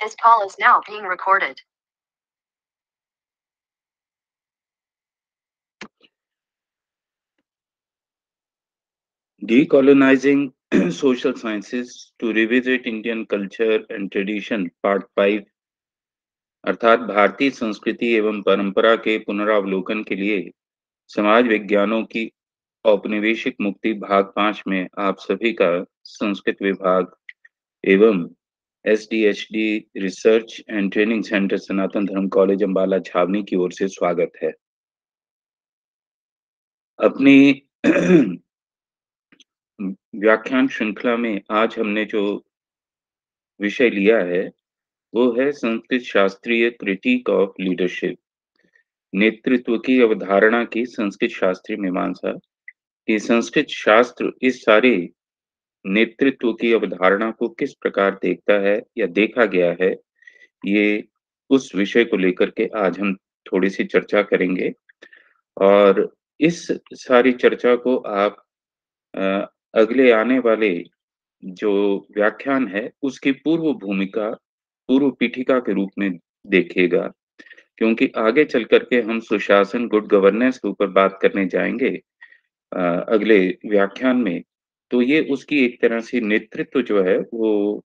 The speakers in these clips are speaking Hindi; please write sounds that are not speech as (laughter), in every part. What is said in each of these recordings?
This call is now being recorded. Decolonizing Social Sciences to Revisit Indian Culture and Tradition part 5 अर्थात भारतीय संस्कृति एवं परंपरा के पुनरावलोकन के लिए समाज विज्ञानों की औपनिवेशिक मुक्ति भाग पाँच में आप सभी का संस्कृत विभाग एवं S D H D research and training centre Sanatan Dharma college Ambala छावनी की ओर से स्वागत है। अपनी (clears throat) व्याख्यान श्रृंखला में आज हमने जो विषय लिया है, वो है संस्कृत शास्त्रीय क्रिटिक ऑफ़ लीडरशिप नेतृत्व की अवधारणा की संस्कृत शास्त्रीय मीमांसा कि संस्कृत शास्त्र इस सारे नेतृत्व की अवधारणा को किस प्रकार देखता है या देखा गया है, ये उस विषय को लेकर के आज हम थोड़ी सी चर्चा करेंगे। और इस सारी चर्चा को आप अगले आने वाले जो व्याख्यान है, उसकी पूर्व भूमिका, पूर्व पीठिका के रूप में देखेगा क्योंकि आगे चल करके हम सुशासन गुड गवर्नेंस के ऊपर बात करने जाएँगे अगले व्याख्यान में। तो ये उसकी एक तरह से नेतृत्व जो है, वो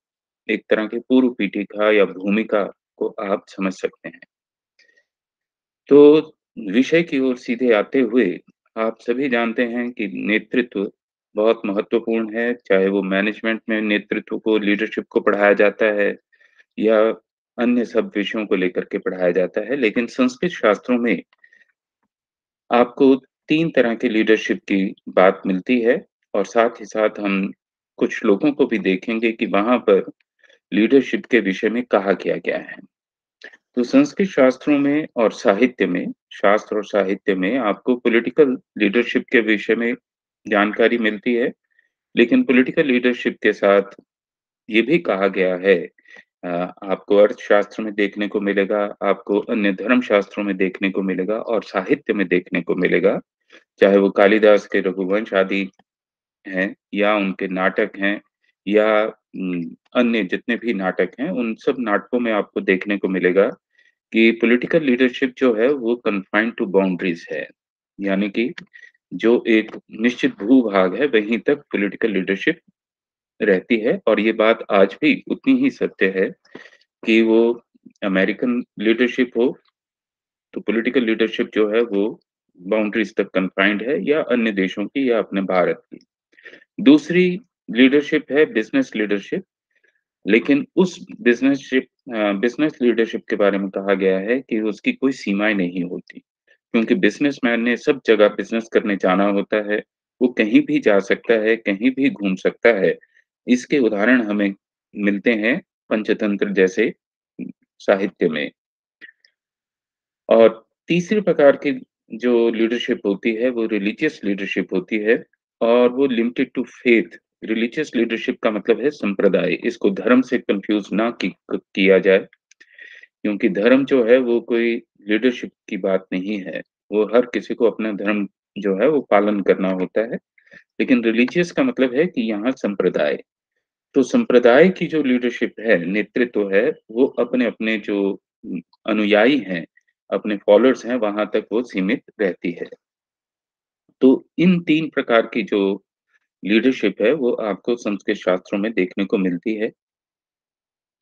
एक तरह की पूर्व पीठिका या भूमिका को आप समझ सकते हैं। तो विषय की ओर सीधे आते हुए आप सभी जानते हैं कि नेतृत्व बहुत महत्वपूर्ण है, चाहे वो मैनेजमेंट में नेतृत्व को लीडरशिप को पढ़ाया जाता है या अन्य सब विषयों को लेकर के पढ़ाया जाता है, लेकिन संस्कृत शास्त्रों में आपको तीन तरह की लीडरशिप की बात मिलती है। और साथ ही साथ हम कुछ लोगों को भी देखेंगे कि वहाँ पर लीडरशिप के विषय में कहा किया गया है। तो संस्कृत शास्त्रों में और साहित्य में, शास्त्र और साहित्य में आपको पॉलिटिकल लीडरशिप के विषय में जानकारी मिलती है, लेकिन पॉलिटिकल लीडरशिप के साथ ये भी कहा गया है आपको अर्थशास्त्र में देखने को मिलेगा, आपको अन्य धर्म शास्त्रों में देखने को मिलेगा और साहित्य में देखने को मिलेगा, चाहे वो कालिदास के रघुवंश आदि हैं या उनके नाटक हैं या अन्य जितने भी नाटक हैं, उन सब नाटकों में आपको देखने को मिलेगा कि पॉलिटिकल लीडरशिप जो है वो कन्फाइंड टू बाउंड्रीज है। यानी कि जो एक निश्चित भूभाग है वहीं तक पॉलिटिकल लीडरशिप रहती है और ये बात आज भी उतनी ही सत्य है कि वो अमेरिकन लीडरशिप हो तो पॉलिटिकल लीडरशिप जो है वो बाउंड्रीज तक कन्फाइंड है या अन्य देशों की या अपने भारत की। दूसरी लीडरशिप है बिज़नेस लीडरशिप लेकिन उस बिजनेसशिप बिज़नेस लीडरशिप के बारे में कहा गया है कि उसकी कोई सीमाएँ नहीं होती, क्योंकि बिजनेसमैन ने सब जगह बिज़नेस करने जाना होता है, वो कहीं भी जा सकता है, कहीं भी घूम सकता है। इसके उदाहरण हमें मिलते हैं पंचतंत्र जैसे साहित्य में। और तीसरे प्रकार की जो लीडरशिप होती है वो रिलीजियस लीडरशिप होती है। और वो limited to faith religious leadership का मतलब है संप्रदाय। इसको धर्म से कंफ्यूज ना की, किया जाए क्योंकि धर्म जो है वो कोई लीडरशिप की बात नहीं है। वो हर किसी को अपना धर्म जो है वो पालन करना होता है। लेकिन रिलीजियस का मतलब है कि यहाँ संप्रदाय। तो संप्रदाय की जो लीडरशिप है नेतृत्व है वो अपने अपने जो अनुयायी हैं अपने फॉलोअर्स हैं वहाँ तक वो सीमित रहती है। तो इन तीन प्रकार की जो लीडरशिप है वो आपको संस्कृत शास्त्रों में देखने को मिलती है।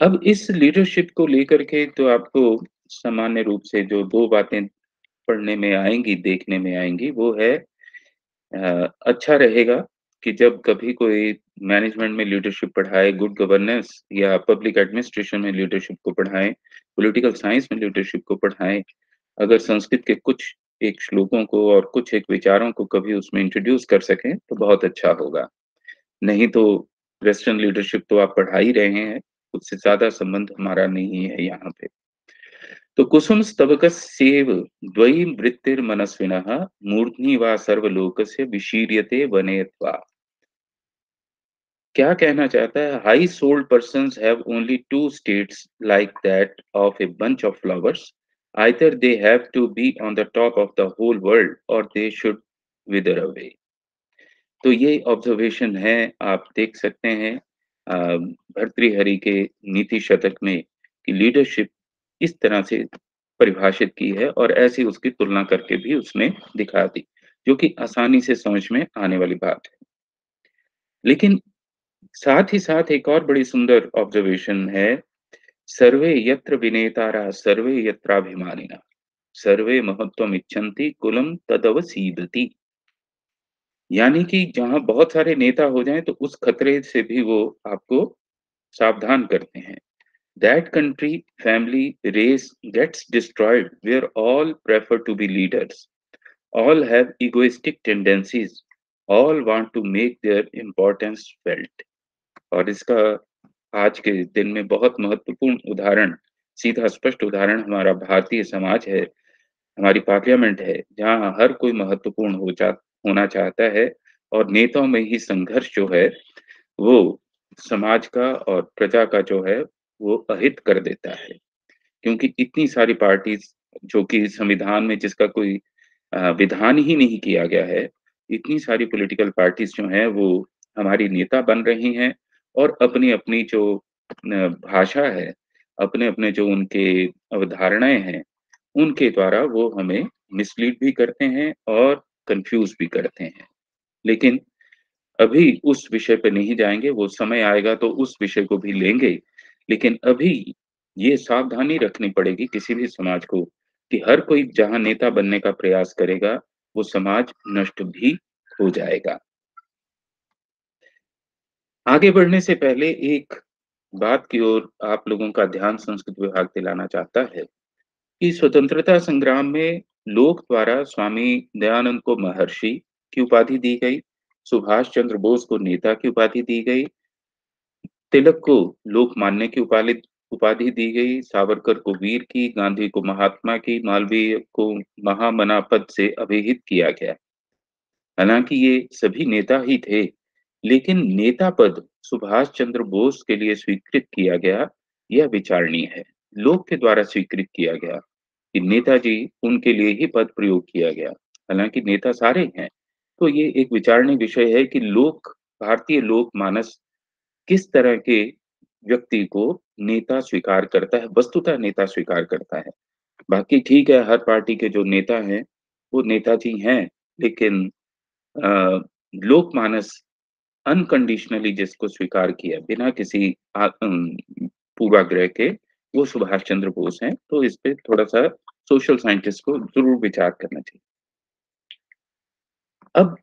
अब इस लीडरशिप को लेकर के तो आपको सामान्य रूप से जो दो बातें पढ़ने में आएँगी देखने में आएँगी वो है आ, अच्छा रहेगा कि जब कभी कोई मैनेजमेंट में लीडरशिप पढ़ाए गुड गवर्नेंस या पब्लिक एडमिनिस्ट्रेशन में लीडरशिप को पढ़ाएँ पॉलिटिकल साइंस में लीडरशिप को पढ़ाएँ अगर संस्कृत के कुछ एक श्लोकों को और कुछ एक विचारों को कभी उसमें इंट्रोड्यूस कर सकें तो बहुत अच्छा होगा। नहीं तो वेस्टर्न लीडरशिप तो आप पढ़ा ही रहे हैं, उससे ज़्यादा संबंध हमारा नहीं है यहाँ पे। तो कुसुम स्तबक सेव द्वयी वृत्तिर मनस्विन मूर्धनि व सर्वलोक से विशीर्यते वनेत्वा। क्या कहना चाहता है? High souled person have only two states like that of a bunch of flowers either they have to be on the top of the whole world or they should wither away तो ये ऑब्जर्वेशन है आप देख सकते हैं भर्तृहरि के नीति शतक में कि लीडरशिप इस तरह से परिभाषित की है और ऐसी उसकी तुलना करके भी उसने दिखा दी, जो कि आसानी से समझ में आने वाली बात है। लेकिन साथ ही साथ एक और बड़ी सुंदर ऑब्जर्वेशन है, सर्वे यत्र विनेतारा, सर्वे यत्राभिमानिना सर्वे महत्व इच्छंती कुलम तदव यानी कि जहाँ बहुत सारे नेता हो जाएँ तो उस खतरे से भी वो आपको सावधान करते हैं। That country family race gets destroyed we are all prefer to be leaders all have egoistic tendencies all want to make their importance felt और इसका आज के दिन में बहुत महत्वपूर्ण उदाहरण, सीधा स्पष्ट उदाहरण हमारा भारतीय समाज है, हमारी पार्लियामेंट है, जहाँ हर कोई महत्वपूर्ण हो जा होना चाहता है और नेताओं में ही संघर्ष जो है, वो समाज का और प्रजा का जो है, वो अहित कर देता है। क्योंकि इतनी सारी पार्टी जो कि संविधान में जिसका कोई विधान ही नहीं किया गया है, इतनी सारी पॉलिटिकल पार्टीज़ जो हैं वो हमारी नेता बन रही हैं और अपनी-अपनी जो भाषा है, अपने-अपने जो उनके अवधारणाएँ हैं, उनके द्वारा वो हमें मिसलीड भी करते हैं और कंफ्यूज भी करते हैं। लेकिन अभी उस विषय पे नहीं जाएँगे वो समय आएगा तो उस विषय को भी लेंगे। लेकिन अभी ये सावधानी रखनी पड़ेगी किसी भी समाज को कि हर कोई जहाँ नेता बनने का प्रयास करेगा, वो समाज नष्ट भी हो जाएगा। आगे बढ़ने से पहले एक बात की ओर आप लोगों का ध्यान संस्कृत विभाग दिलाना चाहता है कि स्वतंत्रता संग्राम में लोक द्वारा स्वामी दयानंद को महर्षि की उपाधि दी गई, सुभाष चंद्र बोस को नेता की उपाधि दी गई, तिलक को लोकमान्य की उपालि उपाधि दी गई, सावरकर को वीर की, गांधी को महात्मा की, मालवीय को महामना पद से अभिहित किया गया। हालाँकि ये सभी नेता ही थे, लेकिन नेता पद सुभाष चंद्र बोस के लिए स्वीकृत किया गया, यह विचारणीय है। लोक के द्वारा स्वीकृत किया गया कि नेताजी उनके लिए ही पद प्रयोग किया गया। हालाँकि नेता सारे हैं, तो ये एक विचारणीय विषय है कि लोक भारतीय लोक मानस किस तरह के व्यक्ति को नेता स्वीकार करता है, वस्तुतः नेता स्वीकार करता है। बाकी ठीक है, हर पार्टी के जो नेता हैं, वो नेताजी हैं, लेकिन लोकमानस अनकंडीशनली जिसको स्वीकार किया, बिना किसी पूर्वाग्रह के, वो सुभाष चंद्र बोस हैं। तो इस पे थोड़ा-सा सोशल साइंटिस्ट को ज़रूर विचार करना चाहिए। अब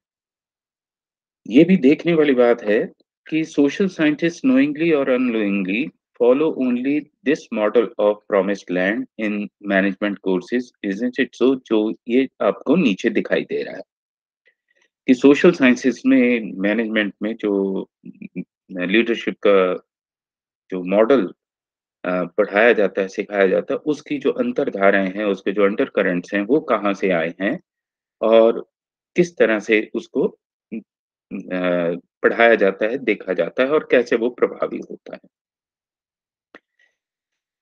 ये भी देखने वाली बात है कि सोशल साइंटिस्ट नोइंगली और unknowingly follow only this model of promised land in management courses, isn't it so? जो ये आपको नीचे दिखाई दे रहा है कि सोशल साइंसेस में मैनेजमेंट में जो लीडरशिप का जो मॉडल पढ़ाया जाता है, सिखाया जाता है, उसकी जो अंतरधाराएँ हैं, उसके जो अंडरकरेंट्स हैं, वो कहाँ से आए हैं और किस तरह से उसको पढ़ाया जाता है, देखा जाता है और कैसे वो प्रभावी होता है।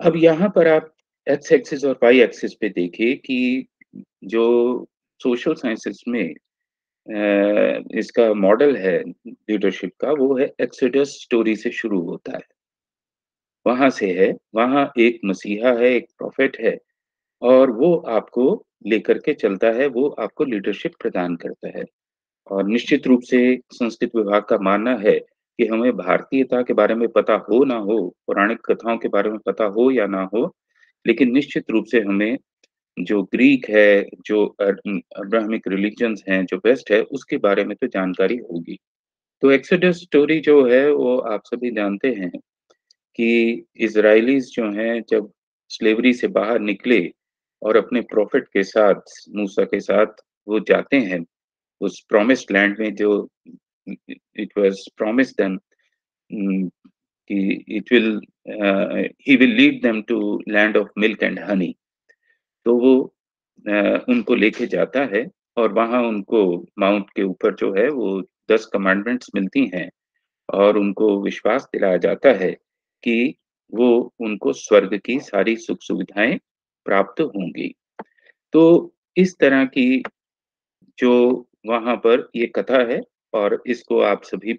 अब यहाँ पर आप एक्स एक्सिस और वाई एक्सिस पे देखिए कि जो सोशल साइंसेस में इसका मॉडल है लीडरशिप का, वो है एक्सोडस स्टोरी से शुरू होता है। वहाँ से है, वहाँ एक मसीहा है, एक प्रोफेट है और वो आपको लेकर के चलता है, वो आपको लीडरशिप प्रदान करता है। और निश्चित रूप से संस्कृत विभाग का मानना है कि हमें भारतीयता के बारे में पता हो ना हो, पौराणिक कथाओं के बारे में पता हो या ना हो, लेकिन निश्चित रूप से हमें जो ग्रीक है, जो अब्राहमिक रिलिजन्स हैं, जो वेस्ट है, उसके बारे में तो जानकारी होगी। तो एक्सोडस स्टोरी जो है, वो आप सभी जानते हैं कि इज़राइलीज़ जो हैं, जब स्लेवरी से बाहर निकले और अपने प्रोफेट के साथ, मूसा के साथ वो जाते हैं, उस प्रॉमिस्ड लैंड में जो इट वाज़ प्रॉमिस्ड देम कि it will he will lead them to land of milk and honey. तो वो उनको लेके जाता है और वहाँ उनको माउंट के ऊपर जो है वो 10 कमांडमेंट्स मिलती हैं और उनको विश्वास दिलाया जाता है कि वो उनको स्वर्ग की सारी सुख सुविधाएँ प्राप्त होंगी। तो इस तरह की जो वहाँ पर ये कथा है और इसको आप सभी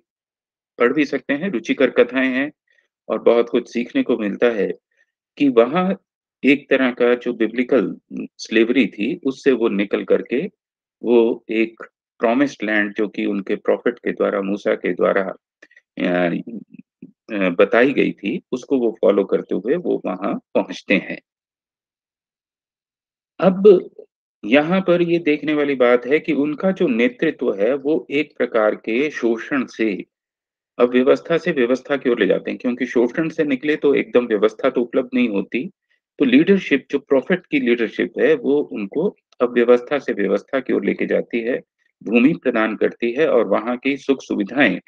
पढ़ भी सकते हैं, रुचिकर कथाएँ हैं और बहुत कुछ सीखने को मिलता है कि वहाँ एक तरह का जो बिब्लिकल स्लेवरी थी, उससे वो निकल करके वो एक प्रॉमिस्ड लैंड जो कि उनके प्रॉफिट के द्वारा मूसा के द्वारा बताई गई थी, उसको वो फ़ॉलो करते हुए वो वहाँ पहुँचते हैं। अब यहाँ पर ये देखने वाली बात है कि उनका जो नेतृत्व है, वो एक प्रकार के शोषण से अब व्यवस्था से व्यवस्था की ओर ले जाते हैं, क्योंकि शोषण से निकले तो एकदम व्यवस्था तो उपलब्ध नहीं होती। तो लीडरशिप जो प्रॉफिट की लीडरशिप है, वो उनको अव्यवस्था से व्यवस्था की ओर लेके जाती है, भूमि प्रदान करती है और वहाँ की सुख सुविधाएँ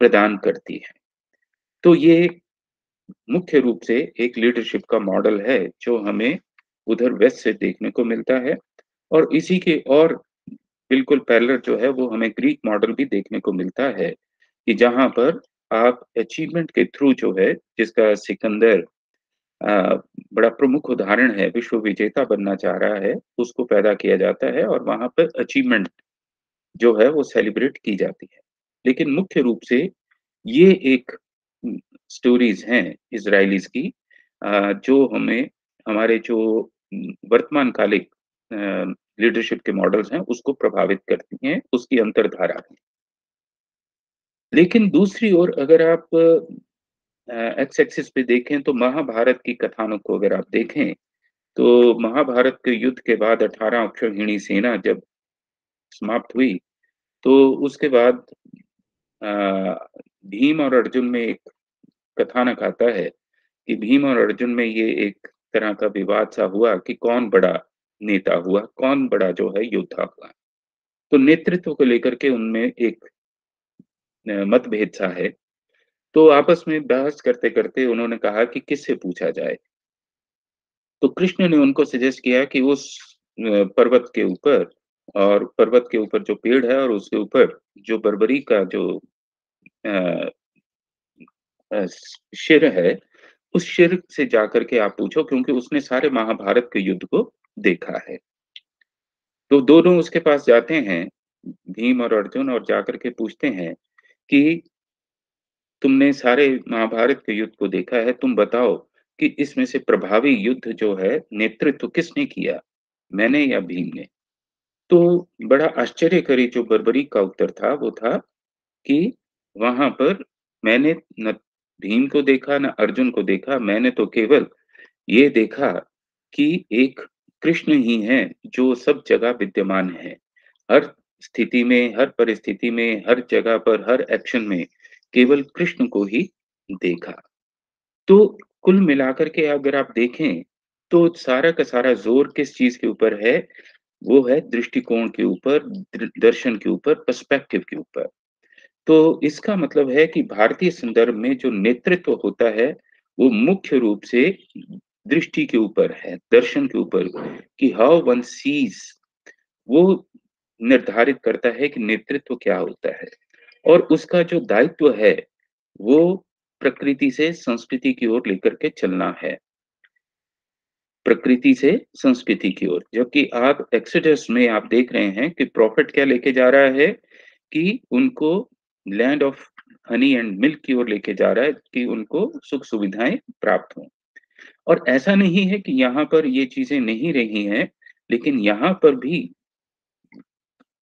प्रदान करती है। तो ये मुख्य रूप से एक लीडरशिप का मॉडल है, जो हमें उधर वेस्ट से देखने को मिलता है और इसी के और बिल्कुल पैरेलल जो है, वो हमें ग्रीक मॉडल भी देखने को मिलता है, कि जहाँ पर आप अचीवमेंट के थ्रू जो है, जिसका सिकंदर बड़ा प्रमुख उदाहरण है, विश्व विजेता बनना चाह रहा है, उसको पैदा किया जाता है और वहाँ पर अचीवमेंट जो है, वो सेलिब्रेट की जाती है। लेकिन मुख्य रूप से ये एक स्टोरीज़ हैं इज़राइलीज़ की जो हमें हमारे जो वर्तमान कालिक लीडरशिप के मॉडल्स हैं, उसको प्रभावित करती हैं, उसकी अंतर्धारा है। लेकिन दूसरी ओर अगर आप एक्स एक्सिस पे देखें तो महाभारत की कथानों को अगर आप देखें, तो महाभारत के युद्ध के बाद 18 अक्षौहिणी सेना जब समाप्त हुई, तो उसके बाद भीम और अर्जुन में एक कथानक आता है कि भीम और अर्जुन में ये एक तरह का विवाद-सा हुआ कि कौन बड़ा नेता हुआ, कौन बड़ा जो है योद्धा हुआ। तो नेतृत्व को लेकर के उनमें एक मतभेद-सा है। तो आपस में बहस करते-करते उन्होंने कहा कि किससे पूछा जाए? तो कृष्ण ने उनको सजेस्ट किया कि उस पर्वत के ऊपर और पर्वत के ऊपर जो पेड़ है और उसके ऊपर जो बर्बरी का जो शिर है, उस शिर से जाकर के आप पूछो क्योंकि उसने सारे महाभारत के युद्ध को देखा है। तो दोनों उसके पास जाते हैं, भीम और अर्जुन और जाकर के पूछते हैं कि तुमने सारे महाभारत के युद्ध को देखा है, तुम बताओ कि इसमें से प्रभावी युद्ध जो है, नेतृत्व किसने किया, मैंने या भीम ने? तो बड़ा आश्चर्यकरी जो बर्बरीक का उत्तर था, वो था कि वहाँ पर मैंने न भीम को देखा, न अर्जुन को देखा, मैंने तो केवल ये देखा कि एक कृष्ण ही है जो सब जगह विद्यमान है हर स्थिति में, हर परिस्थिति में, हर जगह पर, हर एक्शन में केवल कृष्ण को ही देखा। तो कुल मिलाकर के अगर आप देखें, तो सारा का सारा ज़ोर किस चीज़ के ऊपर है? वो है दृष्टिकोण के ऊपर, दर्शन के ऊपर, पर्सपेक्टिव के ऊपर। तो इसका मतलब है कि भारतीय संदर्भ में जो नेतृत्व होता है, वो मुख्य रूप से दृष्टि के ऊपर है, दर्शन के ऊपर कि हाउ वन सीज़ वो निर्धारित करता है कि नेतृत्व क्या होता है और उसका जो दायित्व है, वो प्रकृति से संस्कृति की ओर लेकर के चलना है। प्रकृति से संस्कृति की ओर, जबकि आप एक्सोडस में आप देख रहे हैं कि प्रॉफिट क्या लेके जा रहा है कि उनको land of honey and milk की ओर लेके जा रहा है कि उनको सुख सुविधाएँ प्राप्त हों। और ऐसा नहीं है कि यहाँ पर ये चीज़ें नहीं रही हैं, लेकिन यहाँ पर भी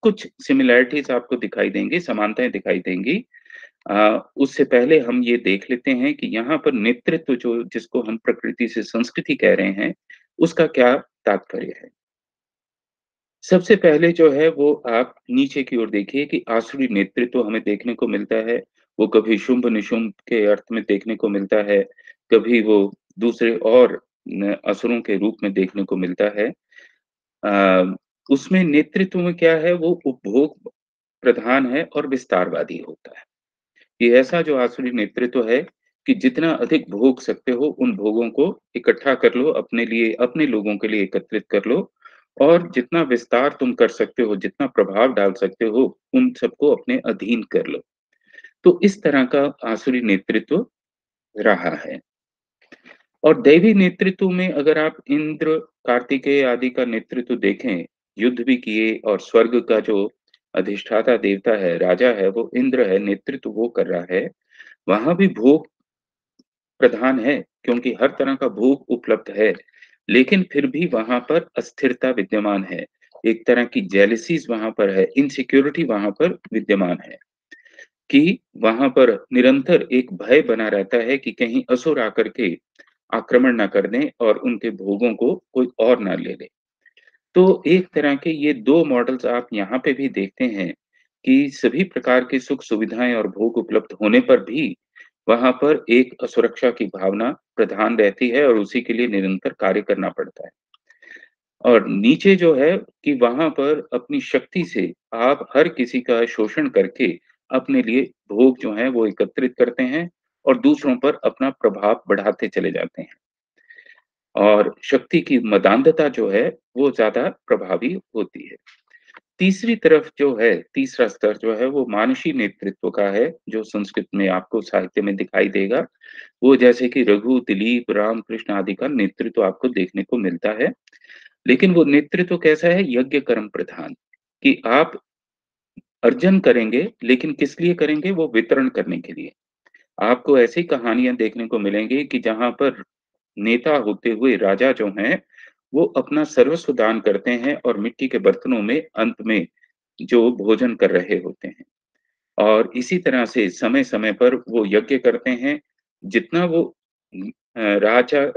कुछ सिमिलैरिटीज़ आपको दिखाई देंगी, समानताएँ दिखाई देंगी। अ, उससे पहले हम ये देख लेते हैं कि यहाँ पर नेतृत्व जो जिसको हम प्रकृति से संस्कृति कह रहे हैं, उसका क्या तात्पर्य है? सबसे पहले जो है वो आप नीचे की ओर देखिए कि आसुरी नेतृत्व हमें देखने को मिलता है। वो कभी शुंभ-निशुंभ के अर्थ में देखने को मिलता है, कभी वो दूसरे और असुरों के रूप में देखने को मिलता है। अ, उसमें नेतृत्व में क्या है वो उपभोग प्रधान है और विस्तारवादी होता है। ये ऐसा जो आसुरी नेतृत्व है कि जितना अधिक भोग सकते हो, उन भोगों को इकट्ठा कर लो, अपने लिए, अपने लोगों के लिए एकत्रित कर लो और जितना विस्तार तुम कर सकते हो, जितना प्रभाव डाल सकते हो, उन सबको अपने अधीन कर लो। तो इस तरह का आसुरी नेतृत्व रहा है। और दैवी नेतृत्व में अगर आप इंद्र, कार्तिकेय आदि का नेतृत्व देखें, युद्ध भी किए और स्वर्ग का जो अधिष्ठाता देवता है, राजा है, वो इंद्र है, नेतृत्व वो कर रहा है। वहाँ भी भोग प्रधान है क्योंकि हर तरह का भोग उपलब्ध है, लेकिन फिर भी वहाँ पर अस्थिरता विद्यमान है। एक तरह की जेलसीज़ वहाँ पर है, इनसिक्योरिटी वहाँ पर विद्यमान है, कि वहाँ पर निरंतर एक भय बना रहता है कि कहीं असुर आकर के आक्रमण ना कर दें और उनके भोगों को कोई और ना ले ले। तो एक तरह के ये दो मॉडल्स आप यहाँ पे भी देखते हैं कि सभी प्रकार की सुख सुविधाएँ और भोग उपलब्ध होने पर भी वहाँ पर एक असुरक्षा की भावना प्रधान रहती है और उसी के लिए निरंतर कार्य करना पड़ता है। और नीचे जो है कि वहाँ पर अपनी शक्ति से आप हर किसी का शोषण करके अपने लिए भोग जो है वो एकत्रित करते हैं और दूसरों पर अपना प्रभाव बढ़ाते चले जाते हैं। और शक्ति की मदान्धता जो है वो ज़्यादा प्रभावी होती है। तीसरी तरफ़ जो है, तीसरा स्तर जो है वो मानसी नेतृत्व का है, जो संस्कृत में आपको साहित्य में दिखाई देगा। वो जैसे कि रघु, दिलीप, रामकृष्ण आदि का नेतृत्व आपको देखने को मिलता है। लेकिन वो नेतृत्व कैसा है? यज्ञ कर्म प्रधान, कि आप अर्जन करेंगे, लेकिन किस लिए करेंगे? वो वितरण करने के लिए। आपको ऐसी कहानियाँ देखने को मिलेंगी कि जहाँ पर नेता होते हुए राजा जो हैं, वो अपना सर्वस्व दान करते हैं और मिट्टी के बर्तनों में अंत में जो भोजन कर रहे होते हैं। और इसी तरह से समय-समय पर वो यज्ञ करते हैं, जितना वो राजा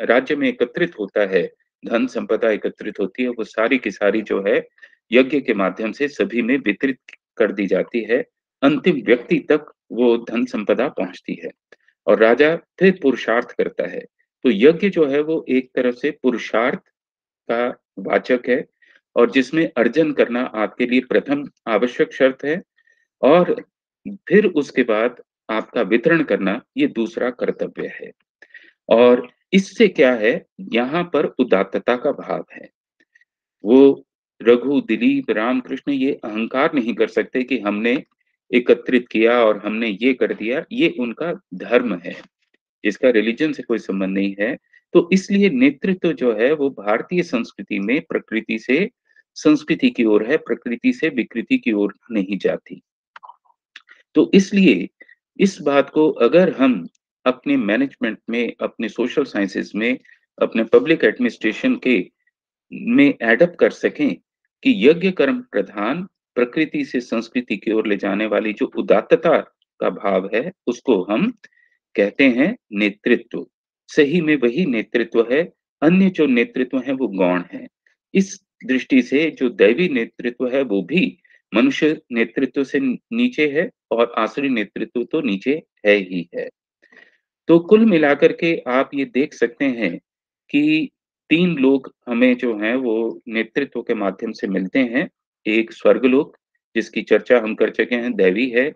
राज्य में एकत्रित होता है, धन संपदा एकत्रित होती है, वो सारी की सारी जो है, यज्ञ के माध्यम से सभी में वितरित कर दी जाती है। अंतिम व्यक्ति तक वो धन संपदा पहुँचती है और राजा फिर पुरुषार्थ करता है। तो यज्ञ जो है वो एक तरफ़ से पुरुषार्थ का वाचक है और जिसमें अर्जन करना आपके लिए प्रथम आवश्यक शर्त है और फिर उसके बाद आपका वितरण करना ये दूसरा कर्तव्य है। और इससे क्या है, यहाँ पर उदात्तता का भाव है। वो रघु, दिलीप, रामकृष्ण ये अहंकार नहीं कर सकते कि हमने एकत्रित किया और हमने ये कर दिया, ये उनका धर्म है। इसका रिलिजन से कोई संबंध नहीं है। तो इसलिए नेतृत्व जो है वो भारतीय संस्कृति में प्रकृति से संस्कृति की ओर है, प्रकृति से विकृति की ओर नहीं जाती। तो इसलिए इस बात को अगर हम अपने मैनेजमेंट में, अपने सोशल साइंसेस में, अपने पब्लिक एडमिनिस्ट्रेशन के में एडॉप्ट कर सकें कि यज्ञ कर्म प्रधान प्रकृति से संस्कृति की ओर ले जाने वाली जो उदात्तता का भाव है, उसको हम कहते हैं नेतृत्व। सही में वही नेतृत्व है, अन्य जो नेतृत्व है वो गौण है इस दृष्टि से जो दैवी नेतृत्व है वो भी मनुष्य नेतृत्व से नीचे है और आसुरी नेतृत्व तो नीचे है ही है। तो कुल मिलाकर के आप ये देख सकते हैं कि तीन लोग हमें जो हैं वो नेतृत्व के माध्यम से मिलते हैं। एक स्वर्गलोक जिसकी चर्चा हम कर चुके हैं, दैवी है,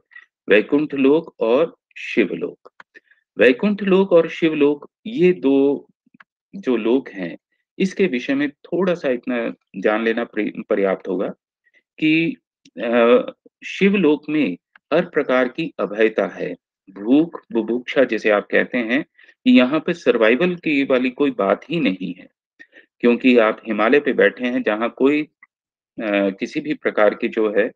वैकुंठ लोक और शिवलोक। वैकुंठ लोक और शिवलोक ये दो जो लोक हैं, इसके विषय में थोड़ा-सा इतना जान लेना पर्याप्त होगा कि शिवलोक में हर प्रकार की अभयता है। भूख, बुभुक्षा जिसे आप कहते हैं, कि यहाँ पे सर्वाइवल की वाली कोई बात ही नहीं है। क्योंकि आप हिमालय पे बैठे हैं जहाँ कोई किसी भी प्रकार की जो है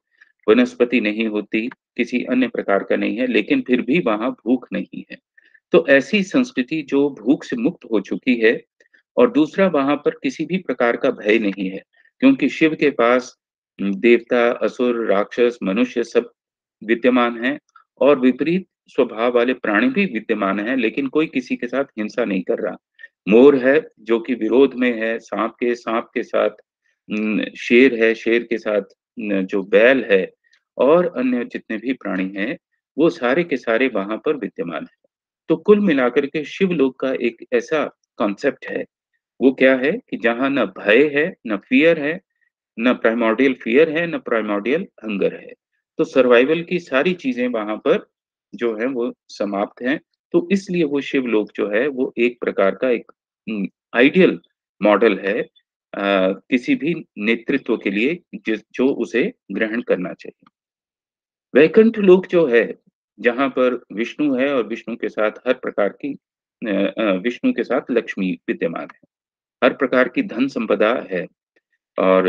वनस्पति नहीं होती, किसी अन्य प्रकार का नहीं है, लेकिन फिर भी वहाँ भूख नहीं है। तो ऐसी संस्कृति जो भूख से मुक्त हो चुकी है और दूसरा वहाँ पर किसी भी प्रकार का भय नहीं है, क्योंकि शिव के पास देवता, असुर, राक्षस, मनुष्य सब विद्यमान हैं और विपरीत स्वभाव वाले प्राणी भी विद्यमान हैं, लेकिन कोई किसी के साथ हिंसा नहीं कर रहा। मोर है जो कि विरोध में है साँप के साँप के साथ, शेर है, शेर के साथ जो बैल है और अन्य जितने भी प्राणी हैं, वो सारे के सारे वहाँ पर विद्यमान है तो कुल मिलाकर के शिवलोक का एक ऐसा कॉन्सेप्ट है, वो क्या है कि जहाँ ना भय है, न फ़ियर है, न प्राइमोडियल फ़ियर है, न प्राइमोडियल हंगर है। तो सर्वाइवल की सारी चीज़ें वहाँ पर जो है वो समाप्त हैं। तो इसलिए वो शिवलोक जो है वो एक प्रकार का एक आइडियल मॉडल है किसी भी नेतृत्व के लिए जिस जो उसे ग्रहण करना चाहिए। वैकुंठ लोक जो है, जहाँ पर विष्णु है और विष्णु के साथ हर प्रकार की विष्णु के साथ लक्ष्मी विद्यमान है। हर प्रकार की धन संपदा है और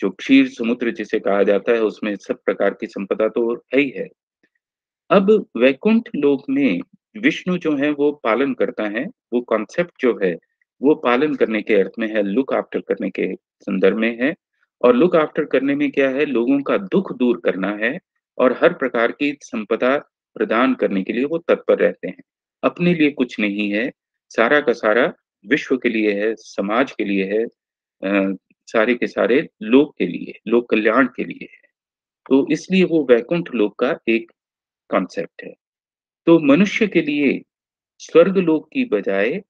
जो क्षीर समुद्र जिसे कहा जाता है, उसमें सब प्रकार की संपदा तो है ही है। अब वैकुंठ लोक में विष्णु जो है वो पालन करता है, वो कॉन्सेप्ट जो है, वो पालन करने के अर्थ में है, लुक आफ्टर करने के संदर्भ में है और लुक आफ्टर करने में क्या है, लोगों का दुख दूर करना है और हर प्रकार की संपदा प्रदान करने के लिए वो तत्पर रहते हैं। अपने लिए कुछ नहीं है, सारा का सारा विश्व के लिए है, समाज के लिए है अ, सारे के सारे लोक के लिए, लोक कल्याण के लिए है। तो इसलिए वो वैकुंठ लोक का एक कॉन्सेप्ट है। तो मनुष्य के लिए स्वर्ग लोक की बजाय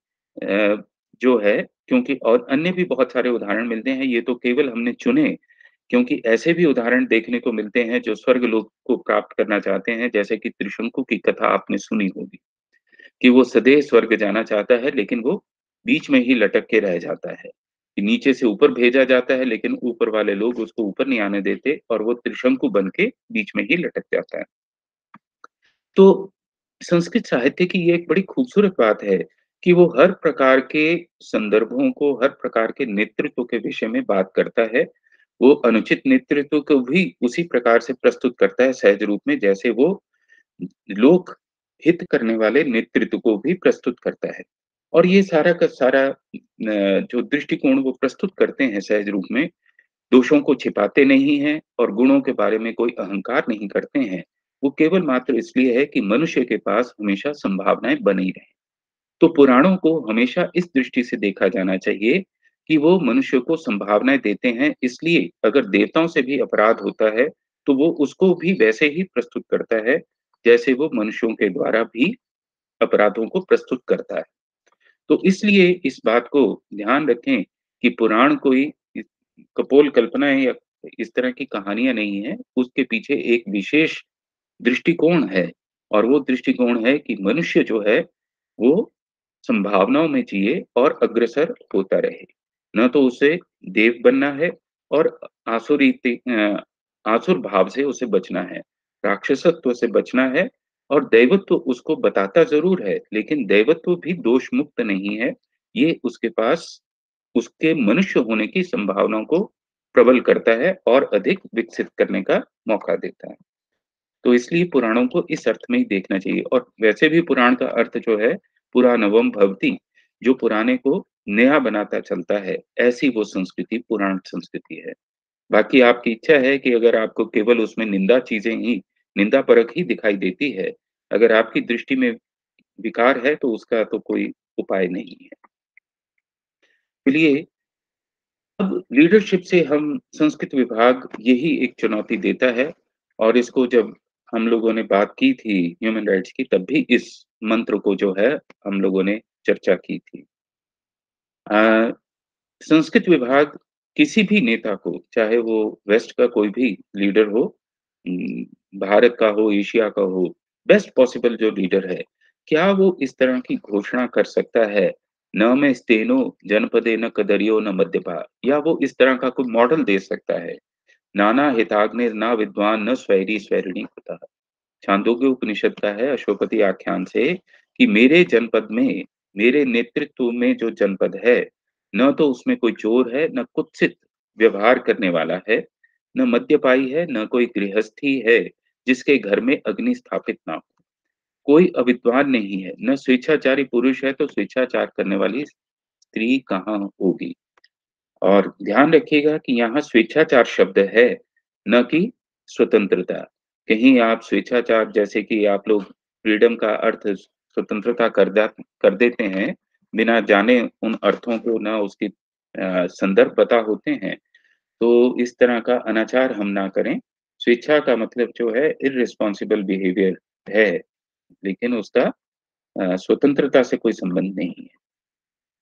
जो है क्योंकि और अन्य भी बहुत सारे उदाहरण मिलते हैं, ये तो केवल हमने चुने क्योंकि ऐसे भी उदाहरण देखने को मिलते हैं जो स्वर्गलोक को प्राप्त करना चाहते हैं, जैसे कि त्रिशंकु की कथा आपने सुनी होगी, कि वो सदैव स्वर्ग जाना चाहता है, लेकिन वो बीच में ही लटक के रह जाता है, कि नीचे से ऊपर भेजा जाता है, लेकिन ऊपर वाले लोग उसको ऊपर नहीं आने देते और वो त्रिशंकु बन के बीच में ही लटक जाता है। तो संस्कृत साहित्य की ये एक बड़ी खूबसूरत बात है कि वो हर प्रकार के संदर्भों को, हर प्रकार के नेतृत्व के विषय में बात करता है। वो अनुचित नेतृत्व को भी उसी प्रकार से प्रस्तुत करता है सहज रूप में जैसे वो लोक हित करने वाले नेतृत्व को भी प्रस्तुत करता है। और ये सारा का सारा जो दृष्टिकोण वो प्रस्तुत करते हैं सहज रूप में, दोषों को छिपाते नहीं हैं और गुणों के बारे में कोई अहंकार नहीं करते हैं। वो केवल मात्र इसलिए है कि मनुष्य के पास हमेशा संभावनाएँ बनी रहें। तो पुराणों को हमेशा इस दृष्टि से देखा जाना चाहिए कि वो मनुष्य को संभावनाएँ देते हैं, इसलिए अगर देवताओं से भी अपराध होता है, तो वो उसको भी वैसे ही प्रस्तुत करता है, जैसे वो मनुष्यों के द्वारा भी अपराधों को प्रस्तुत करता है। तो इसलिए इस बात को ध्यान रखें कि पुराण कोई कपोल कल्पनाएँ या इस तरह की कहानियाँ नहीं है उसके पीछे एक विशेष दृष्टिकोण है और वो दृष्टिकोण है कि मनुष्य जो है, वो संभावनाओं में जिए और अग्रसर होता रहे। न तो उसे देव बनना है और आसुरी आसुर भाव से उसे बचना है, राक्षसत्व से बचना है और दैवत्व उसको बताता ज़रूर है, लेकिन दैवत्व भी दोष मुक्त नहीं है। ये उसके पास उसके मनुष्य होने की संभावनाओं को प्रबल करता है और अधिक विकसित करने का मौका देता है। तो इसलिए पुराणों को इस अर्थ में ही देखना चाहिए और वैसे भी पुराण का अर्थ जो है, पुराणवम भवति, जो पुराने को नया बनाता चलता है, ऐसी वो संस्कृति पुराण संस्कृति है। बाकी आपकी इच्छा है कि अगर आपको केवल उसमें निंदा चीज़ें ही निंदापरक ही दिखाई देती है, अगर आपकी दृष्टि में विकार है, तो उसका तो कोई उपाय नहीं है। चलिए अब लीडरशिप से हम संस्कृत विभाग यही एक चुनौती देता है और इसको जब हम लोगों ने बात की थी ह्यूमन राइट्स की, तब भी इस मंत्र को जो है हम लोगों ने चर्चा की थी। अ, संस्कृत विभाग किसी भी नेता को, चाहे वो वेस्ट का कोई भी लीडर हो भारत का हो, एशिया का हो, बेस्ट पॉसिबल जो लीडर है, क्या वो इस तरह की घोषणा कर सकता है, "न मे स्तेनो न कदरियो न मद्यपा" या वो इस तरह का कोई मॉडल दे सकता है, "नाना हिताग्निर न विद्वान न स्वैरी स्वैरिणी कृतः" छांदोग्य उपनिषद का है अशोकति आख्यान से कि मेरे जनपद में, मेरे नेतृत्व में जो जनपद है, न तो उसमें कोई चोर है, न कुत्सित व्यवहार करने वाला है, न मद्यपाई है, न कोई गृहस्थी है, जिसके घर में अग्नि स्थापित ना हो। कोई अविद्वान नहीं है, न स्वेच्छाचारी पुरुष है, तो स्वेच्छाचार करने वाली स्त्री कहाँ होगी? और ध्यान रखिएगा कि यहाँ स्वेच्छाचार शब्द है, न कि स्वतंत्रता। कहीं आप स्वेच्छाचार जैसे कि आप लोग फ्रीडम का अर्थ स्वतंत्रता कर कर देते हैं, बिना जाने उन अर्थों को ना उसके संदर्भ पता होते हैं, तो इस तरह का अनाचार हम ना करें। स्वेच्छा का मतलब जो है इर्रेस्पॉन्सिबल बिहेवियर है, लेकिन उसका स्वतंत्रता से कोई संबंध नहीं है।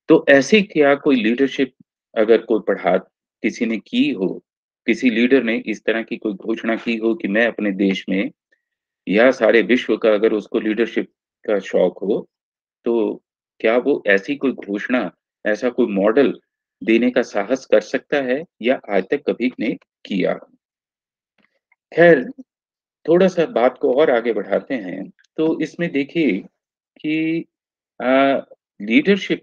तो ऐसे क्या कोई लीडरशिप अगर कोई पढ़ा किसी ने की हो, किसी लीडर ने इस तरह की कोई घोषणा की हो कि मैं अपने देश में या सारे विश्व का अगर उसको लीडरशिप का शौक हो, तो क्या वो ऐसी कोई घोषणा, ऐसा कोई मॉडल देने का साहस कर सकता है या आज तक कभी ने किया? खैर, थोड़ा-सा बात को और आगे बढ़ाते हैं, तो इसमें देखिए कि लीडरशिप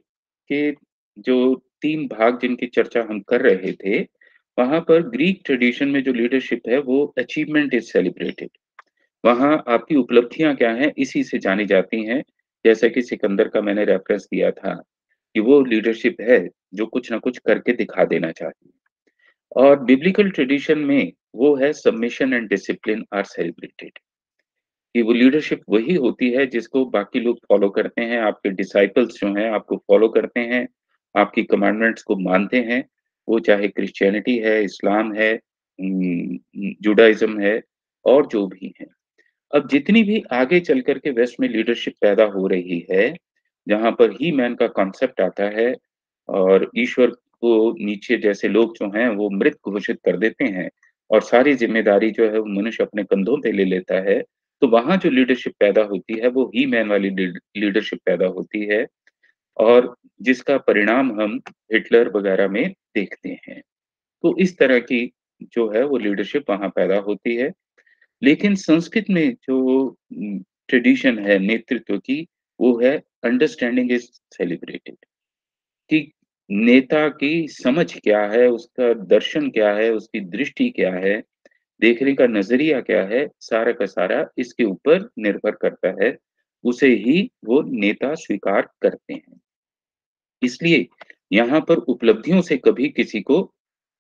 के जो 3 भाग जिनकी चर्चा हम कर रहे थे, वहाँ पर ग्रीक ट्रेडिशन में जो लीडरशिप है वो अचीवमेंट इज़ सेलिब्रेटेड। वहाँ आपकी उपलब्धियाँ क्या हैं, इसी से जानी जाती हैं। जैसा कि सिकंदर का मैंने रेफरेंस दिया था कि वो लीडरशिप है जो कुछ ना कुछ करके दिखा देना चाहिए और बिब्लिकल ट्रेडिशन में वो है submission and discipline are celebrated कि वो लीडरशिप वही होती है जिसको बाकी लोग फॉलो करते हैं आपके डिसाइपल्स जो हैं आपको फॉलो करते हैं आपकी कमांडमेंट्स को मानते हैं, वो चाहे क्रिश्चियनिटी है इस्लाम है जुडाइज्म है, और जो भी है। अब जितनी भी आगे चल करके वेस्ट में लीडरशिप पैदा हो रही है, जहाँ पर ही मैन का कॉन्सेप्ट आता है, और ईश्वर को नीचे जैसे लोग जो हैं, वो मृत घोषित कर देते हैं, और सारी ज़िम्मेदारी जो है, वो मनुष्य अपने कंधों पे ले लेता है तो वहाँ जो लीडरशिप पैदा होती है, वो ही मैन वाली लीडरशिप पैदा होती है। और जिसका परिणाम हम हिटलर वगैरह में देखते हैं। तो इस तरह की जो है वो लीडरशिप वहाँ पैदा होती है। लेकिन संस्कृत में जो ट्रेडिशन है, नेतृत्व की, वो है अंडरस्टैंडिंग इज़ सेलिब्रेटेड कि नेता की समझ क्या है, उसका दर्शन क्या है, उसकी दृष्टि क्या है, देखने का नज़रिया क्या है, सारा का सारा इसके ऊपर निर्भर करता है। उसे ही वो नेता स्वीकार करते हैं। इसलिए यहाँ पर उपलब्धियों से कभी किसी को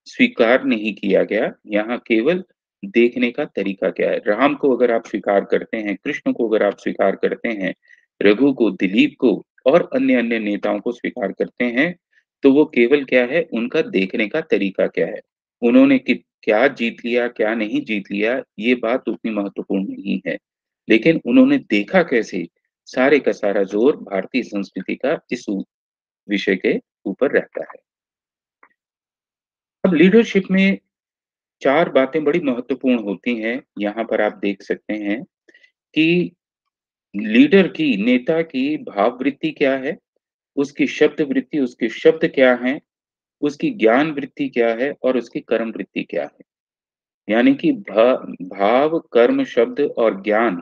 स्वीकार नहीं किया गया। यहाँ केवल देखने का तरीका क्या है? राम को अगर आप स्वीकार करते हैं, कृष्ण को अगर आप स्वीकार करते हैं, रघु को, दिलीप को और अन्य अन्य नेताओं को स्वीकार करते हैं तो वो केवल क्या है? उनका देखने का तरीका क्या है? उन्होंने कि, क्या जीत लिया, क्या नहीं जीत लिया, ये बात उतनी महत्वपूर्ण नहीं है। लेकिन उन्होंने देखा कैसे? सारे का सारा ज़ोर भारतीय संस्कृति का इस विषय के ऊपर रहता है। अब लीडरशिप में चार बातें बड़ी महत्वपूर्ण होती हैं। यहाँ पर आप देख सकते हैं कि लीडर की नेता की भाव वृत्ति क्या है? उसकी शब्द वृत्ति उसके शब्द क्या है? उसकी ज्ञान वृत्ति क्या है? और उसकी कर्म वृत्ति क्या है? यानी कि भा, भाव कर्म शब्द और ज्ञान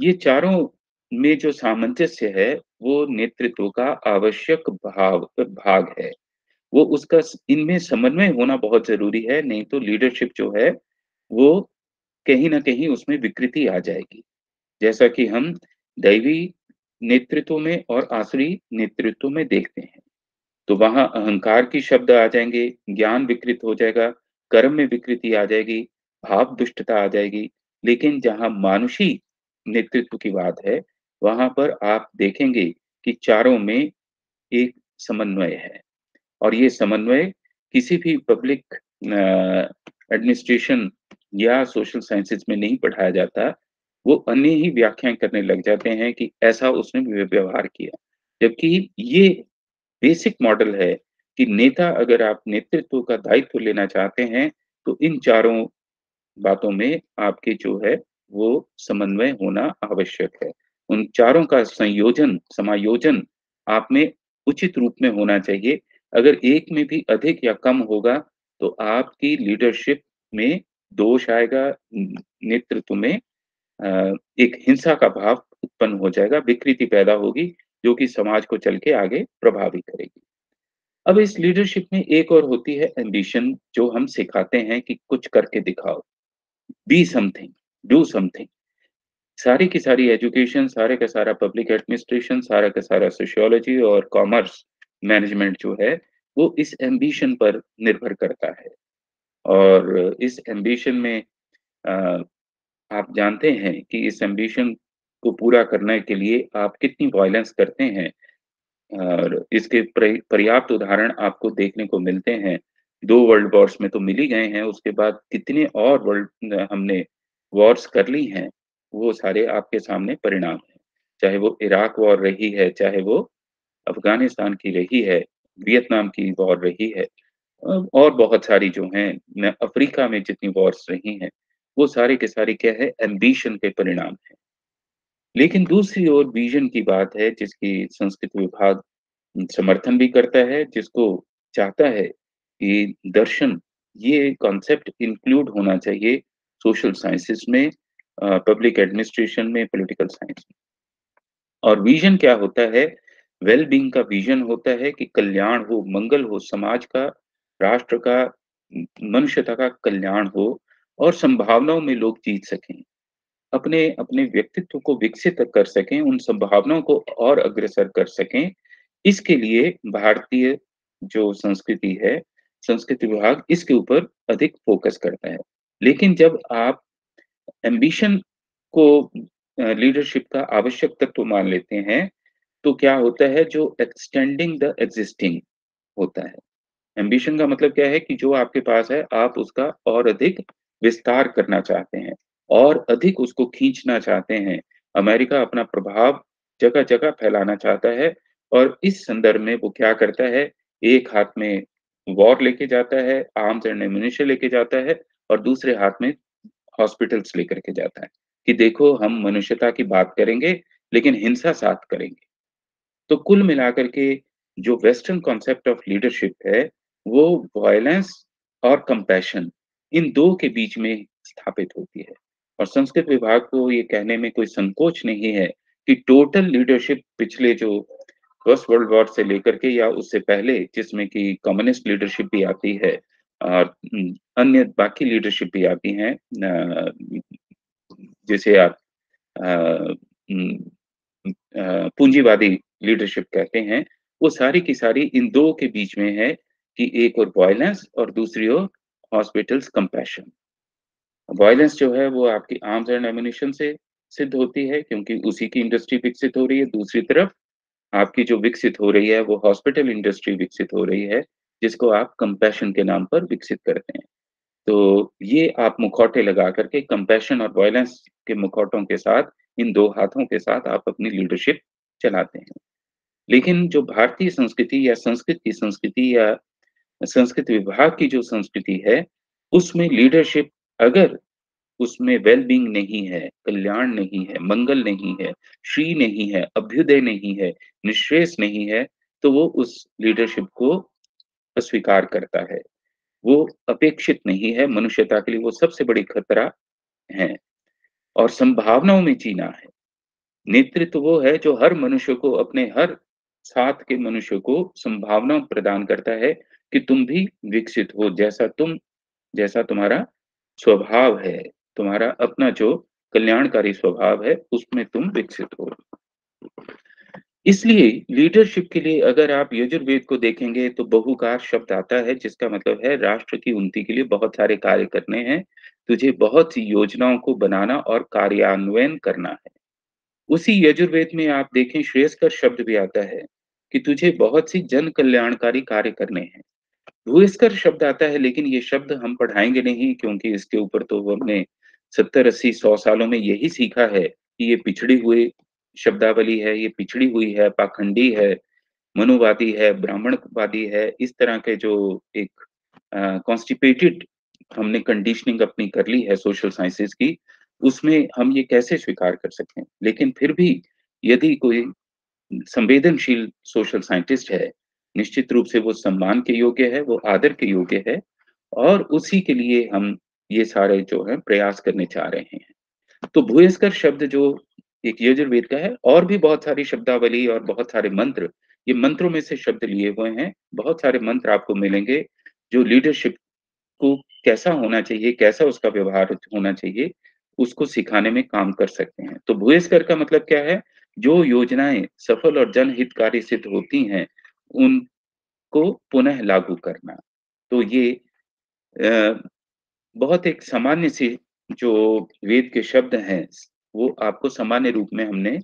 ये चारों में जो सामंजस्य है वो नेतृत्व का आवश्यक भाव, भाग है। वो उसका इनमें समन्वय होना बहुत ज़रूरी है, नहीं तो लीडरशिप जो है, वो कहीं ना कहीं उसमें विकृति आ जाएगी। जैसा कि हम दैवी नेतृत्व में और आसुरी नेतृत्व में देखते हैं तो वहाँ अहंकार की शब्द आ जाएँगे, ज्ञान विकृत हो जाएगा, कर्म में विकृति आ जाएगी भाव दुष्टता आ जाएगी, लेकिन जहाँ मानुषी नेतृत्व की बात है वहाँ पर आप देखेंगे कि चारों में एक समन्वय है। और ये समन्वय किसी भी पब्लिक एडमिनिस्ट्रेशन या सोशल साइंसेज में नहीं पढ़ाया जाता। वो अन्य ही व्याख्याएँ करने लग जाते हैं कि ऐसा उसने व्यवहार किया। जबकि ये बेसिक मॉडल है कि नेता अगर आप नेतृत्व का दायित्व लेना चाहते हैं तो इन चारों बातों में आपके जो है, वो समन्वय होना आवश्यक है। उन चारों का संयोजन, समायोजन आप में उचित रूप में होना चाहिए। अगर एक में भी अधिक या कम होगा तो आपकी लीडरशिप में दोष आएगा, नेतृत्व में एक हिंसा का भाव उत्पन्न हो जाएगा, विकृति पैदा होगी, जो कि समाज को चल के आगे प्रभावित करेगी। अब इस लीडरशिप में एक और होती है एम्बिशन जो हम सिखाते हैं कि कुछ करके दिखाओ। बी समथिंग डू समथिंग सारी की सारी एजुकेशन सारे का सारा पब्लिक एडमिनिस्ट्रेशन सारा का सारा सोशियोलॉजी और कॉमर्स मैनेजमेंट जो है, वो इस एम्बिशन पर निर्भर करता है। और इस एम्बिशन में आप जानते हैं कि इस एम्बिशन को पूरा करने के लिए आप कितनी वायलेंस करते हैं और इसके पर्याप्त उदाहरण आपको देखने को मिलते हैं। दो वर्ल्ड वॉर्स में तो मिल ही गए हैं, उसके बाद कितने और वर्ल्ड हमने वॉर्स कर ली हैं। वो सारे आपके सामने परिणाम है। चाहे वो इराक वॉर रही है, चाहे वो अफ़गानिस्तान की रही है, वियतनाम की वॉर रही है और बहुत सारी जो हैं अफ्रीका में जितनी वॉर्स रही हैं, वो सारे के सारे क्या है एम्बिशन के परिणाम है। लेकिन दूसरी ओर विजन की बात है, जिसकी संस्कृत विभाग समर्थन भी करता है, जिसको चाहता है कि दर्शन, ये कॉन्सेप्ट इंक्लूड होना चाहिए सोशल साइंसेस में पब्लिक एडमिनिस्ट्रेशन में पॉलिटिकल साइंस में। और विजन क्या होता है? वेल बींग का विजन होता है कि कल्याण हो मंगल हो समाज का राष्ट्र का मनुष्यता का कल्याण हो और संभावनाओं में लोग जीत सकें। अपने अपने व्यक्तित्व को विकसित कर सकें, उन संभावनाओं को और अग्रसर कर सकें, इसके लिए भारतीय जो संस्कृति है, संस्कृति विभाग इसके ऊपर अधिक फ़ोकस करता है। लेकिन जब आप एम्बिशन को लीडरशिप का आवश्यक तत्व मान लेते हैं, तो क्या होता है जो एक्सटेंडिंग द एक्जिस्टिंग होता है। एम्बिशन का मतलब क्या है कि जो आपके पास है, आप उसका और अधिक विस्तार करना चाहते हैं और अधिक उसको खींचना चाहते हैं। अमेरिका अपना प्रभाव जगह-जगह फैलाना चाहता है और इस संदर्भ में वो क्या करता है, एक हाथ में वॉर लेके जाता है, आर्म्स एंड एम्यूनिशन लेके जाता है और दूसरे हाथ में हॉस्पिटल्स लेकर के जाता है, कि देखो हम मनुष्यता की बात करेंगे, लेकिन हिंसा साथ करेंगे। तो कुल मिलाकर के जो वेस्टर्न कॉन्सेप्ट ऑफ़ लीडरशिप है, वो वायलेंस और कंपैशन इन दो के बीच में स्थापित होती है और संस्कृत विभाग को ये कहने में कोई संकोच नहीं है कि टोटल लीडरशिप पिछले जो फ़र्स्ट वर्ल्ड वॉर से लेकर के या उससे पहले जिसमें कि कम्युनिस्ट लीडरशिप भी आती है और अन्य बाकी लीडरशिप भी आती हैं जिसे आप पूंजीवादी लीडरशिप कहते हैं, वो सारी की सारी इन दो के बीच में है कि एक और वॉयलेंस और दूसरी ओर हॉस्पिटल्स कंपैशन। वॉयलेंस जो है वो आपकी आर्म्स एंड एम्यूनिशन से सिद्ध होती है क्योंकि उसी की इंडस्ट्री विकसित हो रही है, दूसरी तरफ़ आपकी जो विकसित हो रही है वो हॉस्पिटल इंडस्ट्री विकसित हो रही है, जिसको आप कंपैशन के नाम पर विकसित करते हैं। तो ये आप मुखौटे लगा कर के कंपैशन और वॉयलेंस के मुखौटों के साथ, इन दो हाथों के साथ आप अपनी लीडरशिप चलाते हैं। लेकिन जो भारतीय संस्कृति या संस्कृत की संस्कृति या संस्कृत विभाग की जो संस्कृति है, उसमें लीडरशिप अगर उसमें वेल-बीइंग नहीं है, कल्याण नहीं है, मंगल नहीं है, श्री नहीं है, अभ्युदय नहीं है, निश्रेष नहीं है, तो वो उस लीडरशिप को अस्वीकार करता है। वो अपेक्षित नहीं है, मनुष्यता के लिए वो सबसे बड़ी खतरा है और संभावनाओं में जीना है। नेतृत्व वो है जो हर मनुष्य को अपने हर साथ के मनुष्य को संभावना प्रदान करता है कि तुम भी विकसित हो जैसा तुम जैसा तुम्हारा स्वभाव है, तुम्हारा अपना जो कल्याणकारी स्वभाव है, उसमें तुम विकसित हो। इसलिए लीडरशिप के लिए अगर आप यजुर्वेद को देखेंगे तो बहुकार शब्द आता है जिसका मतलब है राष्ट्र की उन्नति के लिए बहुत सारे कार्य करने हैं, तुझे बहुत सी योजनाओं को बनाना और कार्यान्वयन करना है। उसी यजुर्वेद में आप देखें श्रेयस्कर शब्द भी आता है कि तुझे बहुत सी जन कल्याणकारी कार्य करने हैं। भूयस्कर शब्द आता है लेकिन ये शब्द हम पढ़ाएँगे नहीं क्योंकि इसके ऊपर तो हमने सत्तर अस्सी सौ सालों में यही सीखा है कि ये पिछड़ी हुई शब्दावली है, ये पिछड़ी हुई है, पाखंडी है, मनुवादी है, ब्राह्मणवादी है, इस तरह के जो एक कॉन्स्टिपेटेड हमने कंडीशनिंग अपनी कर ली है सोशल साइंसेज़ की, उसमें हम ये कैसे स्वीकार कर सकते हैं? लेकिन फिर भी यदि कोई संवेदनशील सोशल साइंटिस्ट है, निश्चित रूप से वो सम्मान के योग्य है, वो आदर के योग्य है और उसी के लिए हम ये सारे जो है प्रयास करने चाह रहे हैं। तो भूयस्कर शब्द जो एक यजुर्वेद का है और भी बहुत सारी शब्दावली और बहुत सारे मंत्र, ये मंत्रों में से शब्द लिए हुए हैं। बहुत सारे मंत्र आपको मिलेंगे जो लीडरशिप को कैसा होना चाहिए, कैसा उसका व्यवहार होना चाहिए, उसको सिखाने में काम कर सकते हैं। तो भूयस्कर का मतलब क्या है? जो योजनाएँ सफल और जनहितकारी सिद्ध होती हैं, उनको पुनः लागू करना। तो ये बहुत एक सामान्य सी जो वेद के शब्द हैं, वो आपको सामान्य रूप में हमने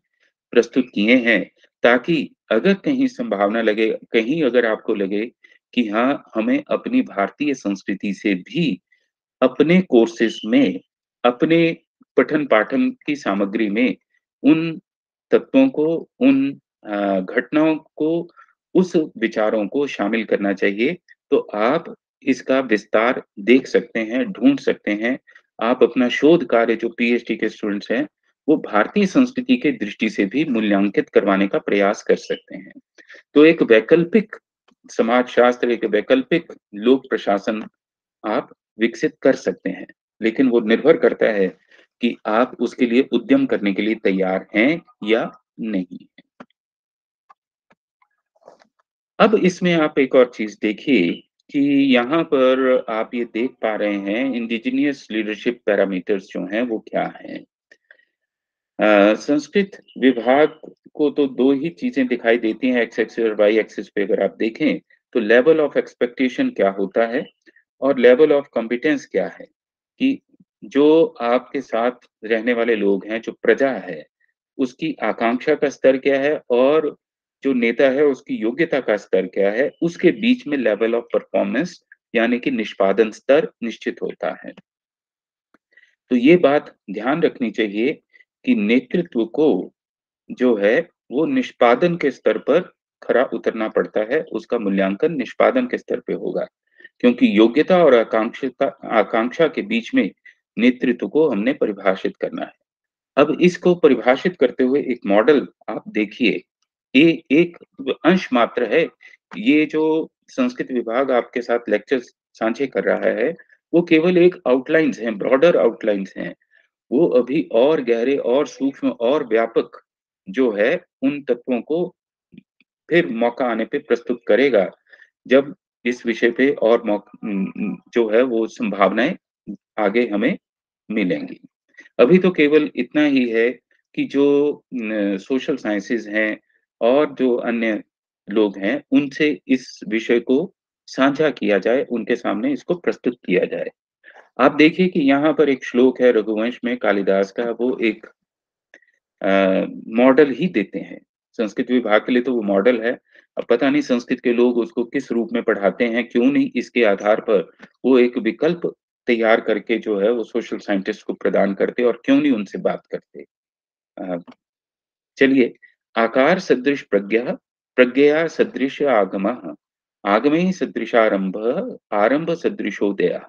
प्रस्तुत किए हैं, ताकि अगर कहीं संभावना लगे, कहीं अगर आपको लगे कि हाँ, हमें अपनी भारतीय संस्कृति से भी अपने कोर्सेज़ में, अपने पठन-पाठन की सामग्री में उन तत्वों को, उन घटनाओं को, उस विचारों को शामिल करना चाहिए, तो आप इसका विस्तार देख सकते हैं, ढूंढ सकते हैं। आप अपना शोध कार्य जो पीएचडी के स्टूडेंट्स हैं, वो भारतीय संस्कृति के दृष्टि से भी मूल्यांकित करवाने का प्रयास कर सकते हैं। तो एक वैकल्पिक समाजशास्त्र, एक वैकल्पिक लोक प्रशासन आप विकसित कर सकते हैं, लेकिन वो निर्भर करता है कि आप उसके लिए उद्यम करने के लिए तैयार हैं या नहीं। अब इसमें आप एक और चीज़ देखिए कि यहाँ पर आप ये देख पा रहे हैं इंडिजिनियस लीडरशिप पैरामीटर्स जो हैं वो क्या हैं? संस्कृत विभाग को तो दो ही चीज़ें दिखाई देती हैं एक्स एक्सिस और वाई एक्सिस पे अगर आप देखें, तो लेवल ऑफ़ एक्सपेक्टेशन क्या होता है और लेवल ऑफ़ कॉम्पिटेंस क्या है, कि जो आपके साथ रहने वाले लोग हैं, जो प्रजा है, उसकी आकांक्षा का स्तर क्या है और जो नेता है उसकी योग्यता का स्तर क्या है, उसके बीच में लेवल ऑफ़ परफॉर्मेंस यानी कि निष्पादन स्तर निश्चित होता है। तो ये बात ध्यान रखनी चाहिए कि नेतृत्व को जो है वो निष्पादन के स्तर पर खरा उतरना पड़ता है, उसका मूल्यांकन निष्पादन के स्तर पे होगा। क्योंकि योग्यता और आकांक्षिता आकांक्षा के बीच में नेतृत्व को हमने परिभाषित करना है। अब इसको परिभाषित करते हुए एक मॉडल आप देखिए, ये एक अंश मात्र है। ये जो संस्कृत विभाग आपके साथ लेक्चर साझे कर रहा है, वो केवल एक आउटलाइंस हैं, ब्रॉडर आउटलाइंस हैं। वो अभी और गहरे और सूक्ष्म और व्यापक जो है, उन तत्वों को फिर मौका आने पे प्रस्तुत करेगा, जब इस विषय पे और जो है वो संभावनाएँ आगे हमें मिलेंगी। अभी तो केवल इतना ही है कि जो सोशल साइंसेज़ हैं और जो अन्य लोग हैं, उनसे इस विषय को साझा किया जाए, उनके सामने इसको प्रस्तुत किया जाए। आप देखिए कि यहाँ पर एक श्लोक है रघुवंश में कालिदास का, वो एक मॉडल ही देते हैं। संस्कृत विभाग के लिए तो वो मॉडल है। अब पता नहीं संस्कृत के लोग उसको किस रूप में पढ़ाते हैं, क्यों नहीं इसके आधार पर वो एक विकल्प तैयार करके जो है वो सोशल साइंटिस्ट को प्रदान करते और क्यों नहीं उनसे बात करते। चलिए आकार सदृश प्रज्ञः, प्रज्ञया सदृश आगम आगमे सदृशारंभः, आरंभ सदृशोदयः।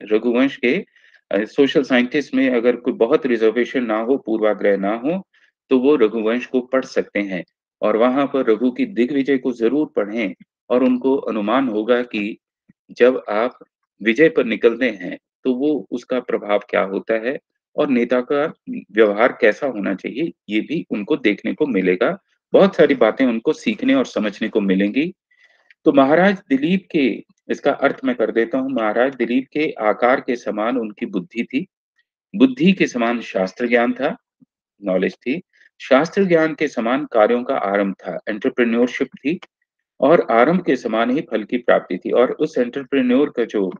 रघुवंश के सोशल साइंटिस्ट में अगर कोई बहुत रिज़र्वेशन ना हो, पूर्वाग्रह ना हो, तो वो रघुवंश को पढ़ सकते हैं और वहाँ पर रघु की दिग्विजय को ज़रूर पढ़ें और उनको अनुमान होगा कि जब आप विजय पर निकलते हैं, तो वो उसका प्रभाव क्या होता है और नेता का व्यवहार कैसा होना चाहिए, ये भी उनको देखने को मिलेगा। बहुत सारी बातें उनको सीखने और समझने को मिलेंगी। तो महाराज दिलीप के इसका अर्थ मैं कर देता हूँ महाराज दिलीप के आकार के समान उनकी बुद्धि थी, बुद्धि के समान शास्त्र ज्ञान था, नॉलेज थी, शास्त्र ज्ञान के समान कार्यों का आरंभ था, एंटरप्रेन्योरशिप थी और आरंभ के समान ही फल की प्राप्ति थी और उस एंटरप्रेन्योर का जो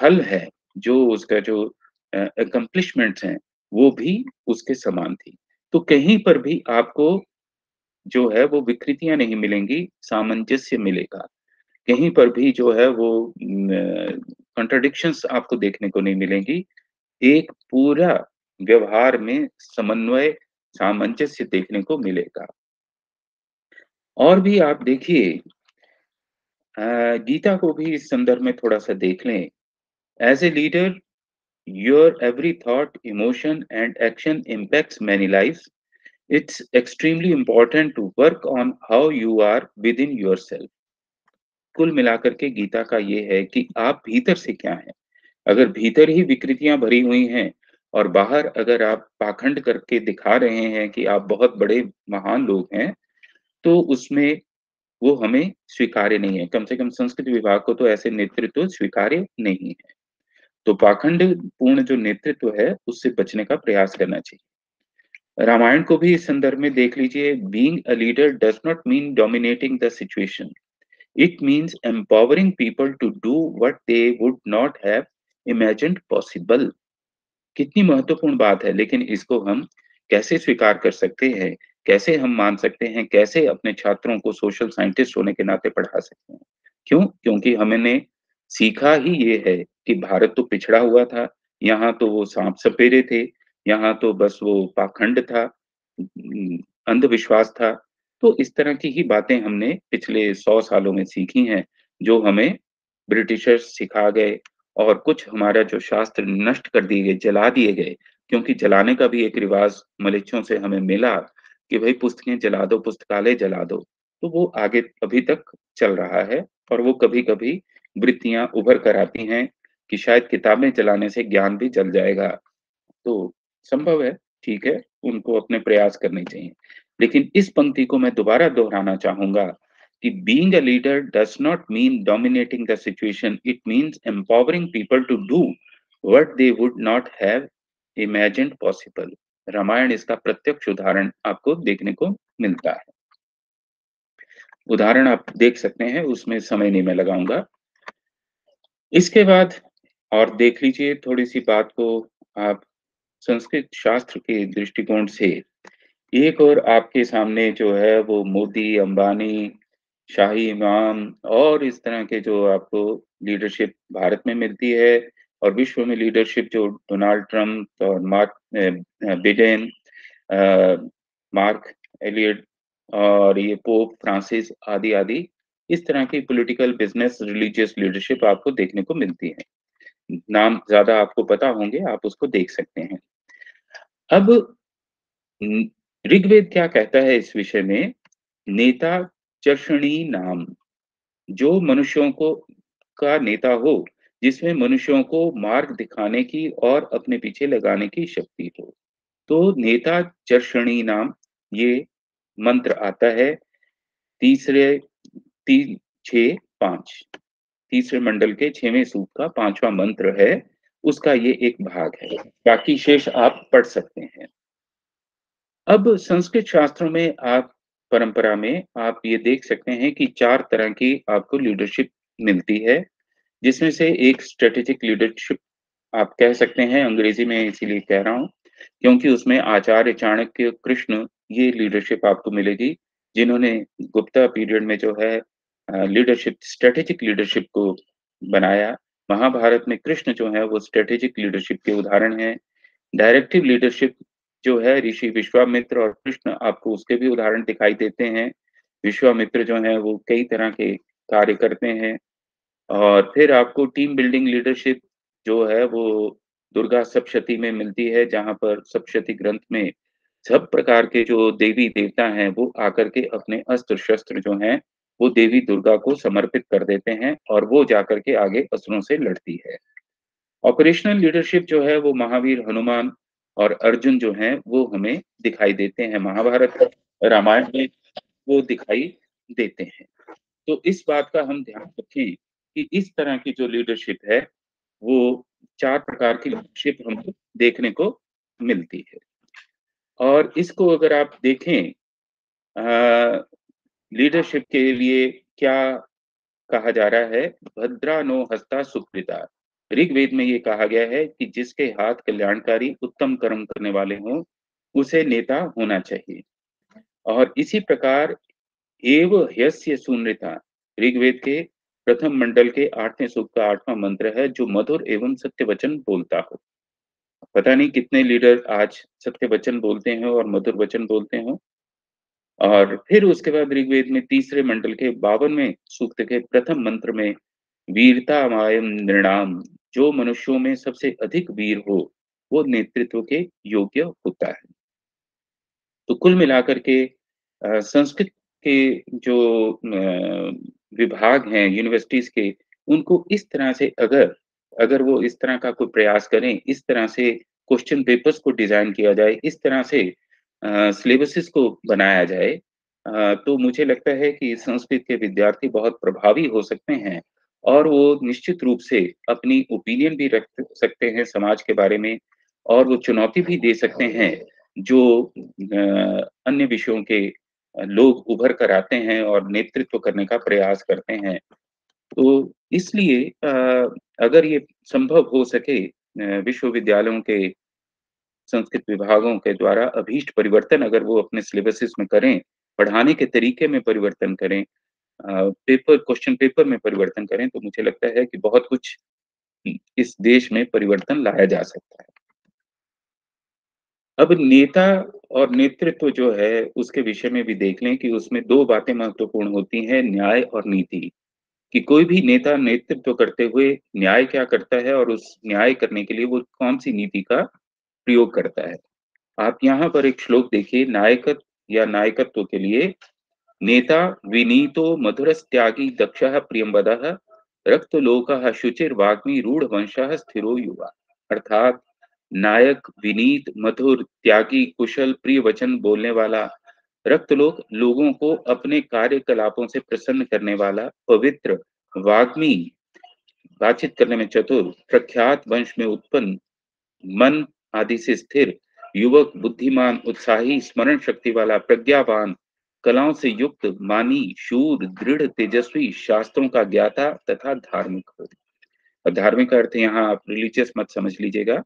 फल है, जो उसका जो अ, अकम्प्लिशमेंट्स हैं, वो भी उसके समान थी। तो कहीं पर भी आपको जो है वो विकृतियाँ नहीं मिलेंगी, सामंजस्य मिलेगा। कहीं पर भी जो है वो न कॉन्ट्रडिक्शंस आपको देखने को नहीं मिलेंगी। एक पूरा व्यवहार में समन्वय, सामंजस्य देखने को मिलेगा। और भी आप देखिए गीता को भी इस संदर्भ में थोड़ा-सा देख लें। As a leader, your every thought, emotion and action impacts many life it's extremely important to work on how you are within yourself. कुल मिलाकर के गीता का ये है कि आप भीतर से क्या हैं? अगर भीतर ही विकृतियाँ भरी हुई हैं और बाहर अगर आप पाखंड करके दिखा रहे हैं कि आप बहुत बड़े महान लोग हैं, तो उसमें वो हमें स्वीकार्य नहीं है। कम से कम संस्कृत विभाग को तो ऐसे नेतृत्व स्वीकार्य नहीं है। तो पाखंड पूर्ण जो नेतृत्व है, उससे बचने का प्रयास करना चाहिए। रामायण को भी इस संदर्भ में देख लीजिए, being a leader does not mean dominating the situation. It means empowering people to do what they would not have imagined possible. कितनी महत्वपूर्ण बात है, लेकिन इसको हम कैसे स्वीकार कर सकते हैं? कैसे हम मान सकते हैं? कैसे अपने छात्रों को सोशल साइंटिस्ट होने के नाते पढ़ा सकते हैं? क्यों? क्योंकि हमने सीखा ही ये है कि भारत तो पिछड़ा हुआ था, यहाँ तो वो साँप-सपेरे थे, यहाँ तो बस वो पाखंड था, अंधविश्वास था। तो इस तरह की ही बातें हमने पिछले 100 सालों में सीखी हैं, जो हमें ब्रिटिशर्स सिखा गए और कुछ हमारा जो शास्त्र नष्ट कर दिए गए, जला दिए गए, क्योंकि जलाने का भी एक रिवाज़ मलेच्छों से हमें मिला कि भई पुस्तकें जला दो, पुस्तकालय जला दो। तो वो आगे अभी तक चल रहा है और वो कभी-कभी वृत्तियाँ उभर कर आती हैं कि शायद किताबें जलाने से ज्ञान भी जल जाएगा। तो संभव है, ठीक है, उनको अपने प्रयास करने चाहिए। लेकिन इस पंक्ति को मैं दोबारा दोहराना चाहूँगा कि being a leader does not mean dominating the situation, it means empowering people to do what they would not have imagined possible. Ramayana इसका प्रत्यक्ष उदाहरण आपको देखने को मिलता है। उदाहरण आप देख सकते हैं उसमें समय नहीं मैं लगाऊँगा। इसके बाद और देख लीजिए थोड़ी सी बात को आप संस्कृत शास्त्र के दृष्टिकोण से एक और आपके सामने जो है वो मोदी अंबानी, शाही इमाम और इस तरह के जो आपको लीडरशिप भारत में मिलती है और विश्व में लीडरशिप जो डोनाल्ड ट्रंप और मार्क बिडेन मार्क एलियट और ये पोप, फ्रांसिस आदि आदि इस तरह की पॉलिटिकल बिज़नेस रिलीजियस लीडरशिप आपको देखने को मिलती है। नाम ज़्यादा आपको पता होंगे, आप उसको देख सकते हैं। अब ऋग्वेद क्या कहता है इस विषय में? नेता चर्षणी नाम। जो मनुष्यों को, का नेता हो, जिसमें मनुष्यों को मार्ग दिखाने की और अपने पीछे लगाने की शक्ति हो। तो नेता चर्षणी नाम, ये मंत्र आता है तीसरे तीन छ, पाँच। तीसरे मंडल के छवें सूप का पांचवा मंत्र है, उसका ये एक भाग है। बाकी शेष आप पढ़ सकते हैं। अब संस्कृत शास्त्रों में आप, परंपरा में आप ये देख सकते हैं कि चार तरह की आपको लीडरशिप मिलती है, जिसमें से एक स्ट्रेटेजिक लीडरशिप आप कह सकते हैं, अंग्रेज़ी में इसीलिए कह रहा हूँ, क्योंकि उसमें आचार्य चाणक्य कृष्ण ये लीडरशिप आपको मिलेगी, जिन्होंने गुप्ता पीरियड में जो है लीडरशिप स्ट्रेटेजिक लीडरशिप को बनाया। महाभारत में कृष्ण जो है, वो स्ट्रेटेजिक लीडरशिप के उदाहरण हैं। डायरेक्टिव लीडरशिप जो है ऋषि विश्वामित्र और कृष्ण आपको उसके भी उदाहरण दिखाई देते हैं। विश्वामित्र जो है वो कई तरह के कार्य करते हैं। और फिर आपको टीम बिल्डिंग लीडरशिप जो है वो दुर्गा सप्तशती में मिलती है, जहाँ पर सप्शती ग्रंथ में सब प्रकार के जो देवी देवता हैं वो आकर के अपने अस्त्र शस्त्र जो हैं वो देवी दुर्गा को समर्पित कर देते हैं और वो जाकर के आगे असुरों से लड़ती है। ऑपरेशनल लीडरशिप जो है वो महावीर हनुमान और अर्जुन जो है, वो हमें दिखाई देते हैं। महाभारत रामायण में वो दिखाई देते हैं। तो इस बात का हम ध्यान रखें कि इस तरह की जो लीडरशिप है, वो चार प्रकार की लीडरशिप हमको देखने को मिलती है। और इसको अगर आप देखें लीडरशिप के लिए क्या कहा जा रहा है? भद्रा नो हस्ता सुकृता। ऋग्वेद में ये कहा गया है कि जिसके हाथ कल्याणकारी उत्तम कर्म करने वाले हों, उसे नेता होना चाहिए। और इसी प्रकार एव हस्य शून्यता ऋग्वेद के प्रथम मंडल के आठवें सूक्त का आठवां मंत्र है, जो मधुर एवं सत्य वचन बोलता हो। पता नहीं कितने लीडर आज सत्य वचन बोलते हैं और मधुर वचन बोलते हो। और फिर उसके बाद ऋग्वेद में तीसरे मंडल के बावनवें सूक्त के प्रथम मंत्र में वीरता मायम निर्णाम जो मनुष्यों में सबसे अधिक वीर हो वो नेतृत्व के योग्य होता है। तो कुल मिलाकर के संस्कृत के जो विभाग हैं यूनिवर्सिटीज के उनको इस तरह से अगर अगर वो इस तरह का कोई प्रयास करें इस तरह से क्वेश्चन पेपर्स को डिज़ाइन किया जाए इस तरह से सिलेबसिस को बनाया जाए आ, तो मुझे लगता है कि संस्कृत के विद्यार्थी बहुत प्रभावी हो सकते हैं। और वो निश्चित रूप से अपनी ओपिनियन भी रख सकते हैं समाज के बारे में और वो चुनौती भी दे सकते हैं जो अन्य विषयों के लोग उभर कर आते हैं और नेतृत्व करने का प्रयास करते हैं। तो इसलिए अगर ये संभव हो सके विश्वविद्यालयों के, संस्कृत विभागों के द्वारा अभीष्ट परिवर्तन अगर वो अपने सिलेबसिस में करें, पढ़ाने के तरीके में परिवर्तन करें पेपर, क्वेश्चन पेपर में परिवर्तन करें तो मुझे लगता है कि बहुत कुछ इस देश में परिवर्तन लाया जा सकता है। अब नेता और नेतृत्व जो है, उसके विषय में भी देख लें कि उसमें दो बातें महत्वपूर्ण होती हैं, न्याय और नीति। कि कोई भी नेता नेतृत्व करते हुए न्याय क्या करता है और उस न्याय करने के लिए वो कौन सी नीति का प्रयोग करता है? आप यहाँ पर एक श्लोक देखिए नायकत्व या नायकत्व के लिए नेता विनीतो मधुरस्त्यागी दक्ष प्रियंबद रक्तलोक शुचिर्वाग्मी रूढ़ वंश स्थिरो युवा। अर्थात नायक विनीत मधुर त्यागी कुशल प्रिय वचन बोलने वाला, रक्तलोक लोगों को अपने कार्यकलापों से प्रसन्न करने वाला, पवित्र, वाग्मी, बातचीत करने में चतुर, प्रख्यात वंश में उत्पन्न, मन आदि से स्थिर, युवक, बुद्धिमान, उत्साही, स्मरण शक्ति वाला, प्रज्ञावान कलाओं से युक्त मानी शूर दृढ़ तेजस्वी शास्त्रों का ज्ञाता तथा धार्मिक हो। धार्मिक अर्थ यहाँ आप रिलीजियस मत समझ लीजिएगा।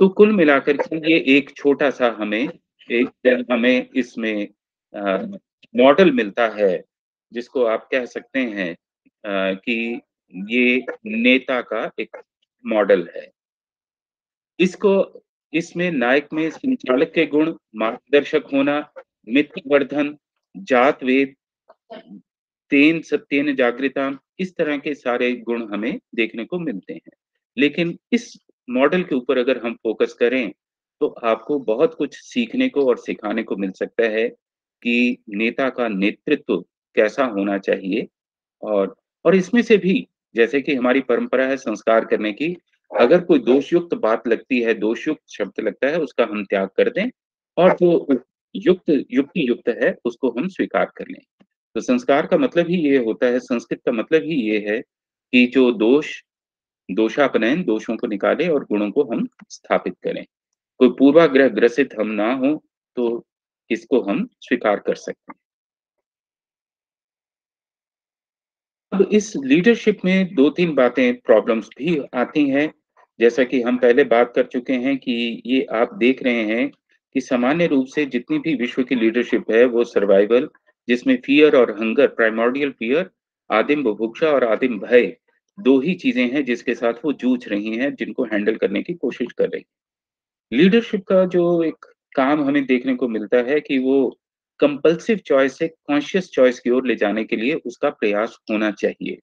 तो कुल मिलाकर के ये एक छोटा सा हमें एक हमें इसमें मॉडल मिलता है जिसको आप कह सकते हैं आ, कि ये नेता का एक मॉडल है। इसको इसमें नायक में संचालक के गुण मार्गदर्शक होना मित्रवर्धन जात, वेद, तेन, सत्यन जागृता इस तरह के सारे गुण हमें देखने को मिलते हैं। लेकिन इस मॉडल के ऊपर अगर हम फोकस करें तो आपको बहुत कुछ सीखने को और सिखाने को मिल सकता है कि नेता का नेतृत्व कैसा होना चाहिए और और इसमें से भी, जैसे कि हमारी परंपरा है संस्कार करने की, अगर कोई दोषयुक्त बात लगती है, दोषयुक्त शब्द लगता है, उसका हम त्याग कर दें और जो युक्त युक्ति युक्त है, उसको हम स्वीकार कर लें। तो संस्कार का मतलब ही ये होता है, संस्कृत का मतलब ही ये है कि जो दोष, दोषापनयन दोषों को निकाले और गुणों को हम स्थापित करें। कोई पूर्वाग्रह ग्रसित हम ना हो तो इसको हम स्वीकार कर सकते हैं? अब इस लीडरशिप में दो तीन बातें, प्रॉब्लम्स भी आती हैं। जैसा कि हम पहले बात कर चुके हैं कि ये आप देख रहे हैं कि सामान्य रूप से जितनी भी विश्व की लीडरशिप है, वो सर्वाइवल जिसमें फियर और हंगर प्राइमोर्डियल फियर आदिम बुभुक्षा और आदिम भय, दो ही चीज़ें हैं जिसके साथ वो जूझ रही हैं, जिनको हैंडल करने की कोशिश कर रही लीडरशिप का जो एक काम हमें देखने को मिलता है कि वो कंपल्सिव चॉइस से कॉन्शियस चॉइस की ओर ले जाने के लिए उसका प्रयास होना चाहिए।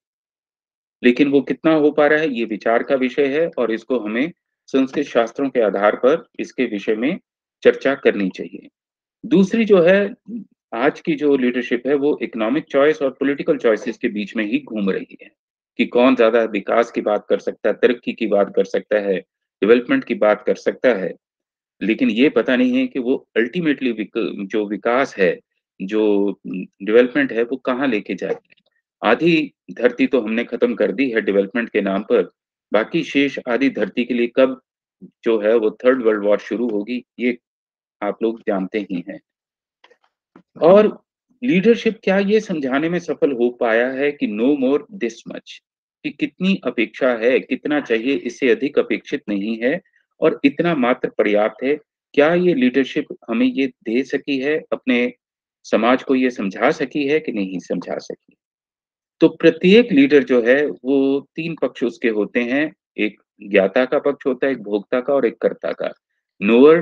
लेकिन वो कितना हो पा रहा है, ये विचार का विषय है और इसको हमें संस्कृत शास्त्रों के आधार पर इसके विषय में चर्चा करनी चाहिए। दूसरी जो है आज की जो लीडरशिप है वो इकोनॉमिक चॉइस और पॉलिटिकल चॉइसेस के बीच में ही घूम रही है कि कौन ज़्यादा विकास की बात कर सकता है तरक्की की बात कर सकता है डेवलपमेंट की बात कर सकता है। लेकिन ये पता नहीं है कि वो अल्टीमेटली विक, जो विकास है जो डेवलपमेंट है वो कहाँ लेके जाए आधी धरती तो हमने खत्म कर दी है डेवलपमेंट के नाम पर बाकी शेष आधी धरती के लिए कब जो है वो थर्ड वर्ल्ड वॉर शुरू होगी ये आप लोग जानते ही हैं। और लीडरशिप क्या ये समझाने में सफल हो पाया है कि नो मोर दिस मच कि कितनी अपेक्षा है कितना चाहिए इससे अधिक अपेक्षित नहीं है और इतना मात्र पर्याप्त है। क्या ये लीडरशिप हमें ये दे सकी है अपने समाज को ये समझा सकी है कि नहीं समझा सकी? तो प्रत्येक लीडर जो है वो तीन पक्ष उसके होते हैं एक ज्ञाता का पक्ष होता है एक भोक्ता का और एक कर्ता का। नोअर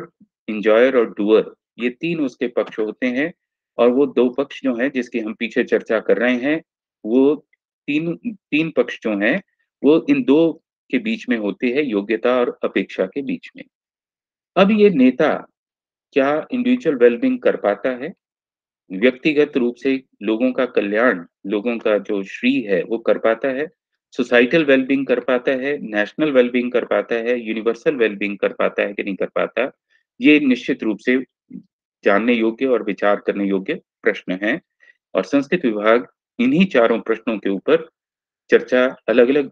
इंजॉयर और डुअर ये तीन उसके पक्ष होते हैं और वो दो पक्ष जो है जिसकी हम पीछे चर्चा कर रहे हैं, वो तीन तीन पक्ष जो हैं, वो इन दो के बीच में होते हैं, योग्यता और अपेक्षा के बीच में। अब ये नेता क्या इंडिविजुअल वेलबिंग कर पाता है? व्यक्तिगत रूप से लोगों का कल्याण, लोगों का जो श्री है, वो कर पाता है। सोसाइटल वेलबिंग कर पाता है नेशनल वेलबिंग कर पाता है यूनिवर्सल वेलबिंग कर पाता है कि नहीं कर पाता? ये निश्चित रूप से जानने योग्य और विचार करने योग्य प्रश्न हैं। और संस्कृत विभाग इन्हीं चारों प्रश्नों के ऊपर चर्चा अलग अलग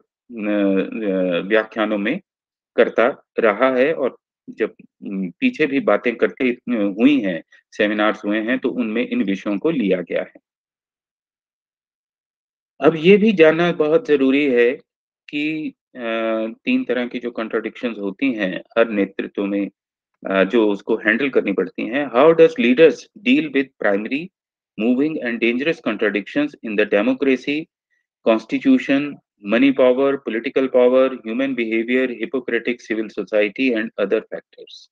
व्याख्यानों में करता रहा है और जब पीछे भी बातें करते हुई हैं सेमिनार्स हुए हैं तो उनमें इन विषयों को लिया गया है। अब ये भी जानना बहुत ज़रूरी है कि तीन तरह की जो कंट्रोडिक्शन होती हैं, हर नेतृत्व में जो उसको हैंडल करनी पड़ती हैं। How does leaders deal with primary moving and dangerous contradictions in the democracy constitution money power political power human behaviour hypocritic civil society and other factors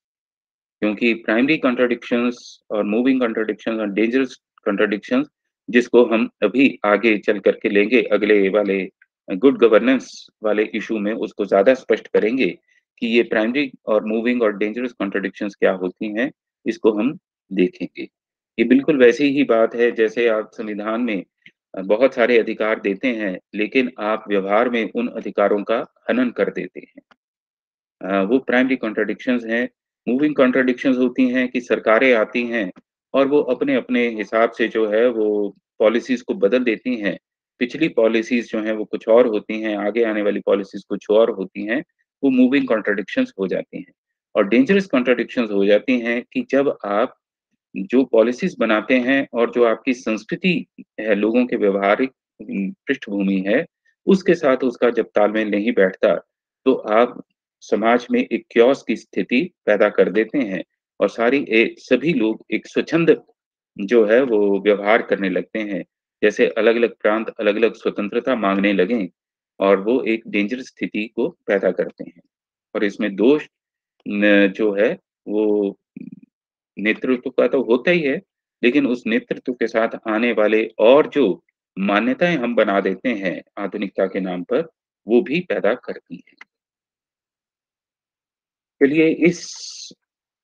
क्योंकि प्राइमरी कॉन्ट्रडिक्शंस और मूविंग कॉन्ट्रडिक्शंस और डेंजरस कॉन्ट्रडिक्शंस जिसको हम अभी आगे चल करके लेंगे, अगले वाले गुड गवर्नेंस वाले इशू में उसको ज़्यादा स्पष्ट करेंगे कि ये प्राइमरी और मूविंग और डेंजरस कॉन्ट्रडिक्शंस क्या होती हैं, इसको हम देखेंगे। ये बिल्कुल वैसी ही बात है जैसे आप संविधान में बहुत सारे अधिकार देते हैं, लेकिन आप व्यवहार में उन अधिकारों का हनन कर देते हैं। वो प्राइमरी कॉन्ट्रडिक्शंस हैं। मूविंग कॉन्ट्रडिक्शंस होती हैं कि सरकारें आती हैं और वो अपने अपने हिसाब से जो है वो पॉलिसीज़ को बदल देती हैं। पिछली पॉलिसीज़ जो हैं वो कुछ और होती हैं, आगे आने वाली पॉलिसीज़ कुछ और होती हैं। वो मूविंग कॉन्ट्रडिक्शन हो जाती हैं और डेंजरस कॉन्ट्रडिक्शंस हो जाती हैं कि जब आप जो पॉलिसीज़ बनाते हैं और जो आपकी संस्कृति है, लोगों के व्यवहारिक पृष्ठभूमि है, उसके साथ उसका जब तालमेल नहीं बैठता, तो आप समाज में एक क्योस की स्थिति पैदा कर देते हैं और सारी ए सभी लोग एक स्वच्छंद जो है वो व्यवहार करने लगते हैं। जैसे अलग-अलग प्रांत अलग-अलग स्वतंत्रता मांगने लगें और वो एक डेंजरस स्थिति को पैदा करते हैं। और इसमें दोष जो है वो नेतृत्व का तो होता ही है, लेकिन उस नेतृत्व के साथ आने वाले और जो मान्यताएँ हम बना देते हैं आधुनिकता के नाम पर, वो भी पैदा करती हैं। चलिए इस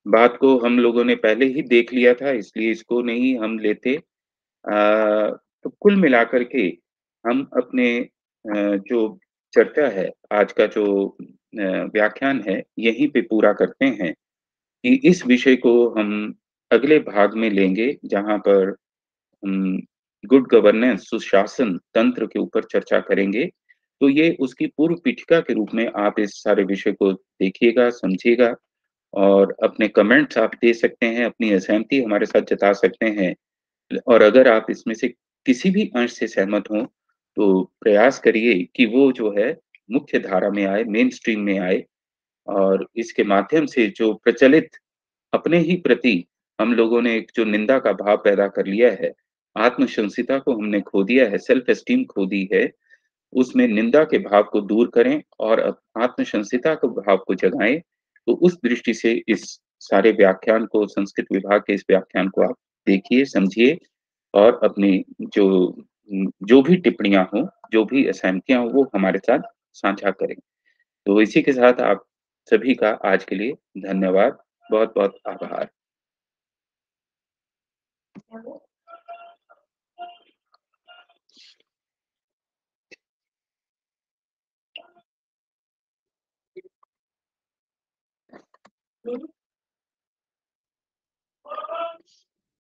बात को हम लोगों ने पहले ही देख लिया था इसलिए इसको नहीं हम लेते। अ, तो कुल मिलाकर के हम अपने जो चर्चा है, आज का जो व्याख्यान है, यहीं पे पूरा करते हैं कि इस विषय को हम अगले भाग में लेंगे जहाँ पर हम गुड गवर्नेंस सुशासन तंत्र के ऊपर चर्चा करेंगे। तो ये उसकी पूर्व पीठिका के रूप में आप इस सारे विषय को देखिएगा, समझिएगा और अपने कमेंट्स आप दे सकते हैं, अपनी असहमति हमारे साथ जता सकते हैं। और अगर आप इसमें से किसी भी अंश से सहमत हों, तो प्रयास करिए कि वो जो है मुख्य धारा में आए, मेन स्ट्रीम में आए और इसके माध्यम से जो प्रचलित अपने ही प्रति हम लोगों ने एक जो निंदा का भाव पैदा कर लिया है, आत्मशंसिता को हमने खो दिया है, सेल्फ एस्टीम खो दी है, उसमें निंदा के भाव को दूर करें और आत्मशंसिता के भाव को जगाएँ। तो उस दृष्टि से इस सारे व्याख्यान को संस्कृत विभाग के इस व्याख्यान को आप देखिए, समझिए और अपनी जो जो भी टिप्पणियाँ हों, जो भी असहमतियाँ हों, वो हमारे साथ साझा करें। तो इसी के साथ आप सभी का आज के लिए धन्यवाद। बहुत-बहुत आभार। हुँ।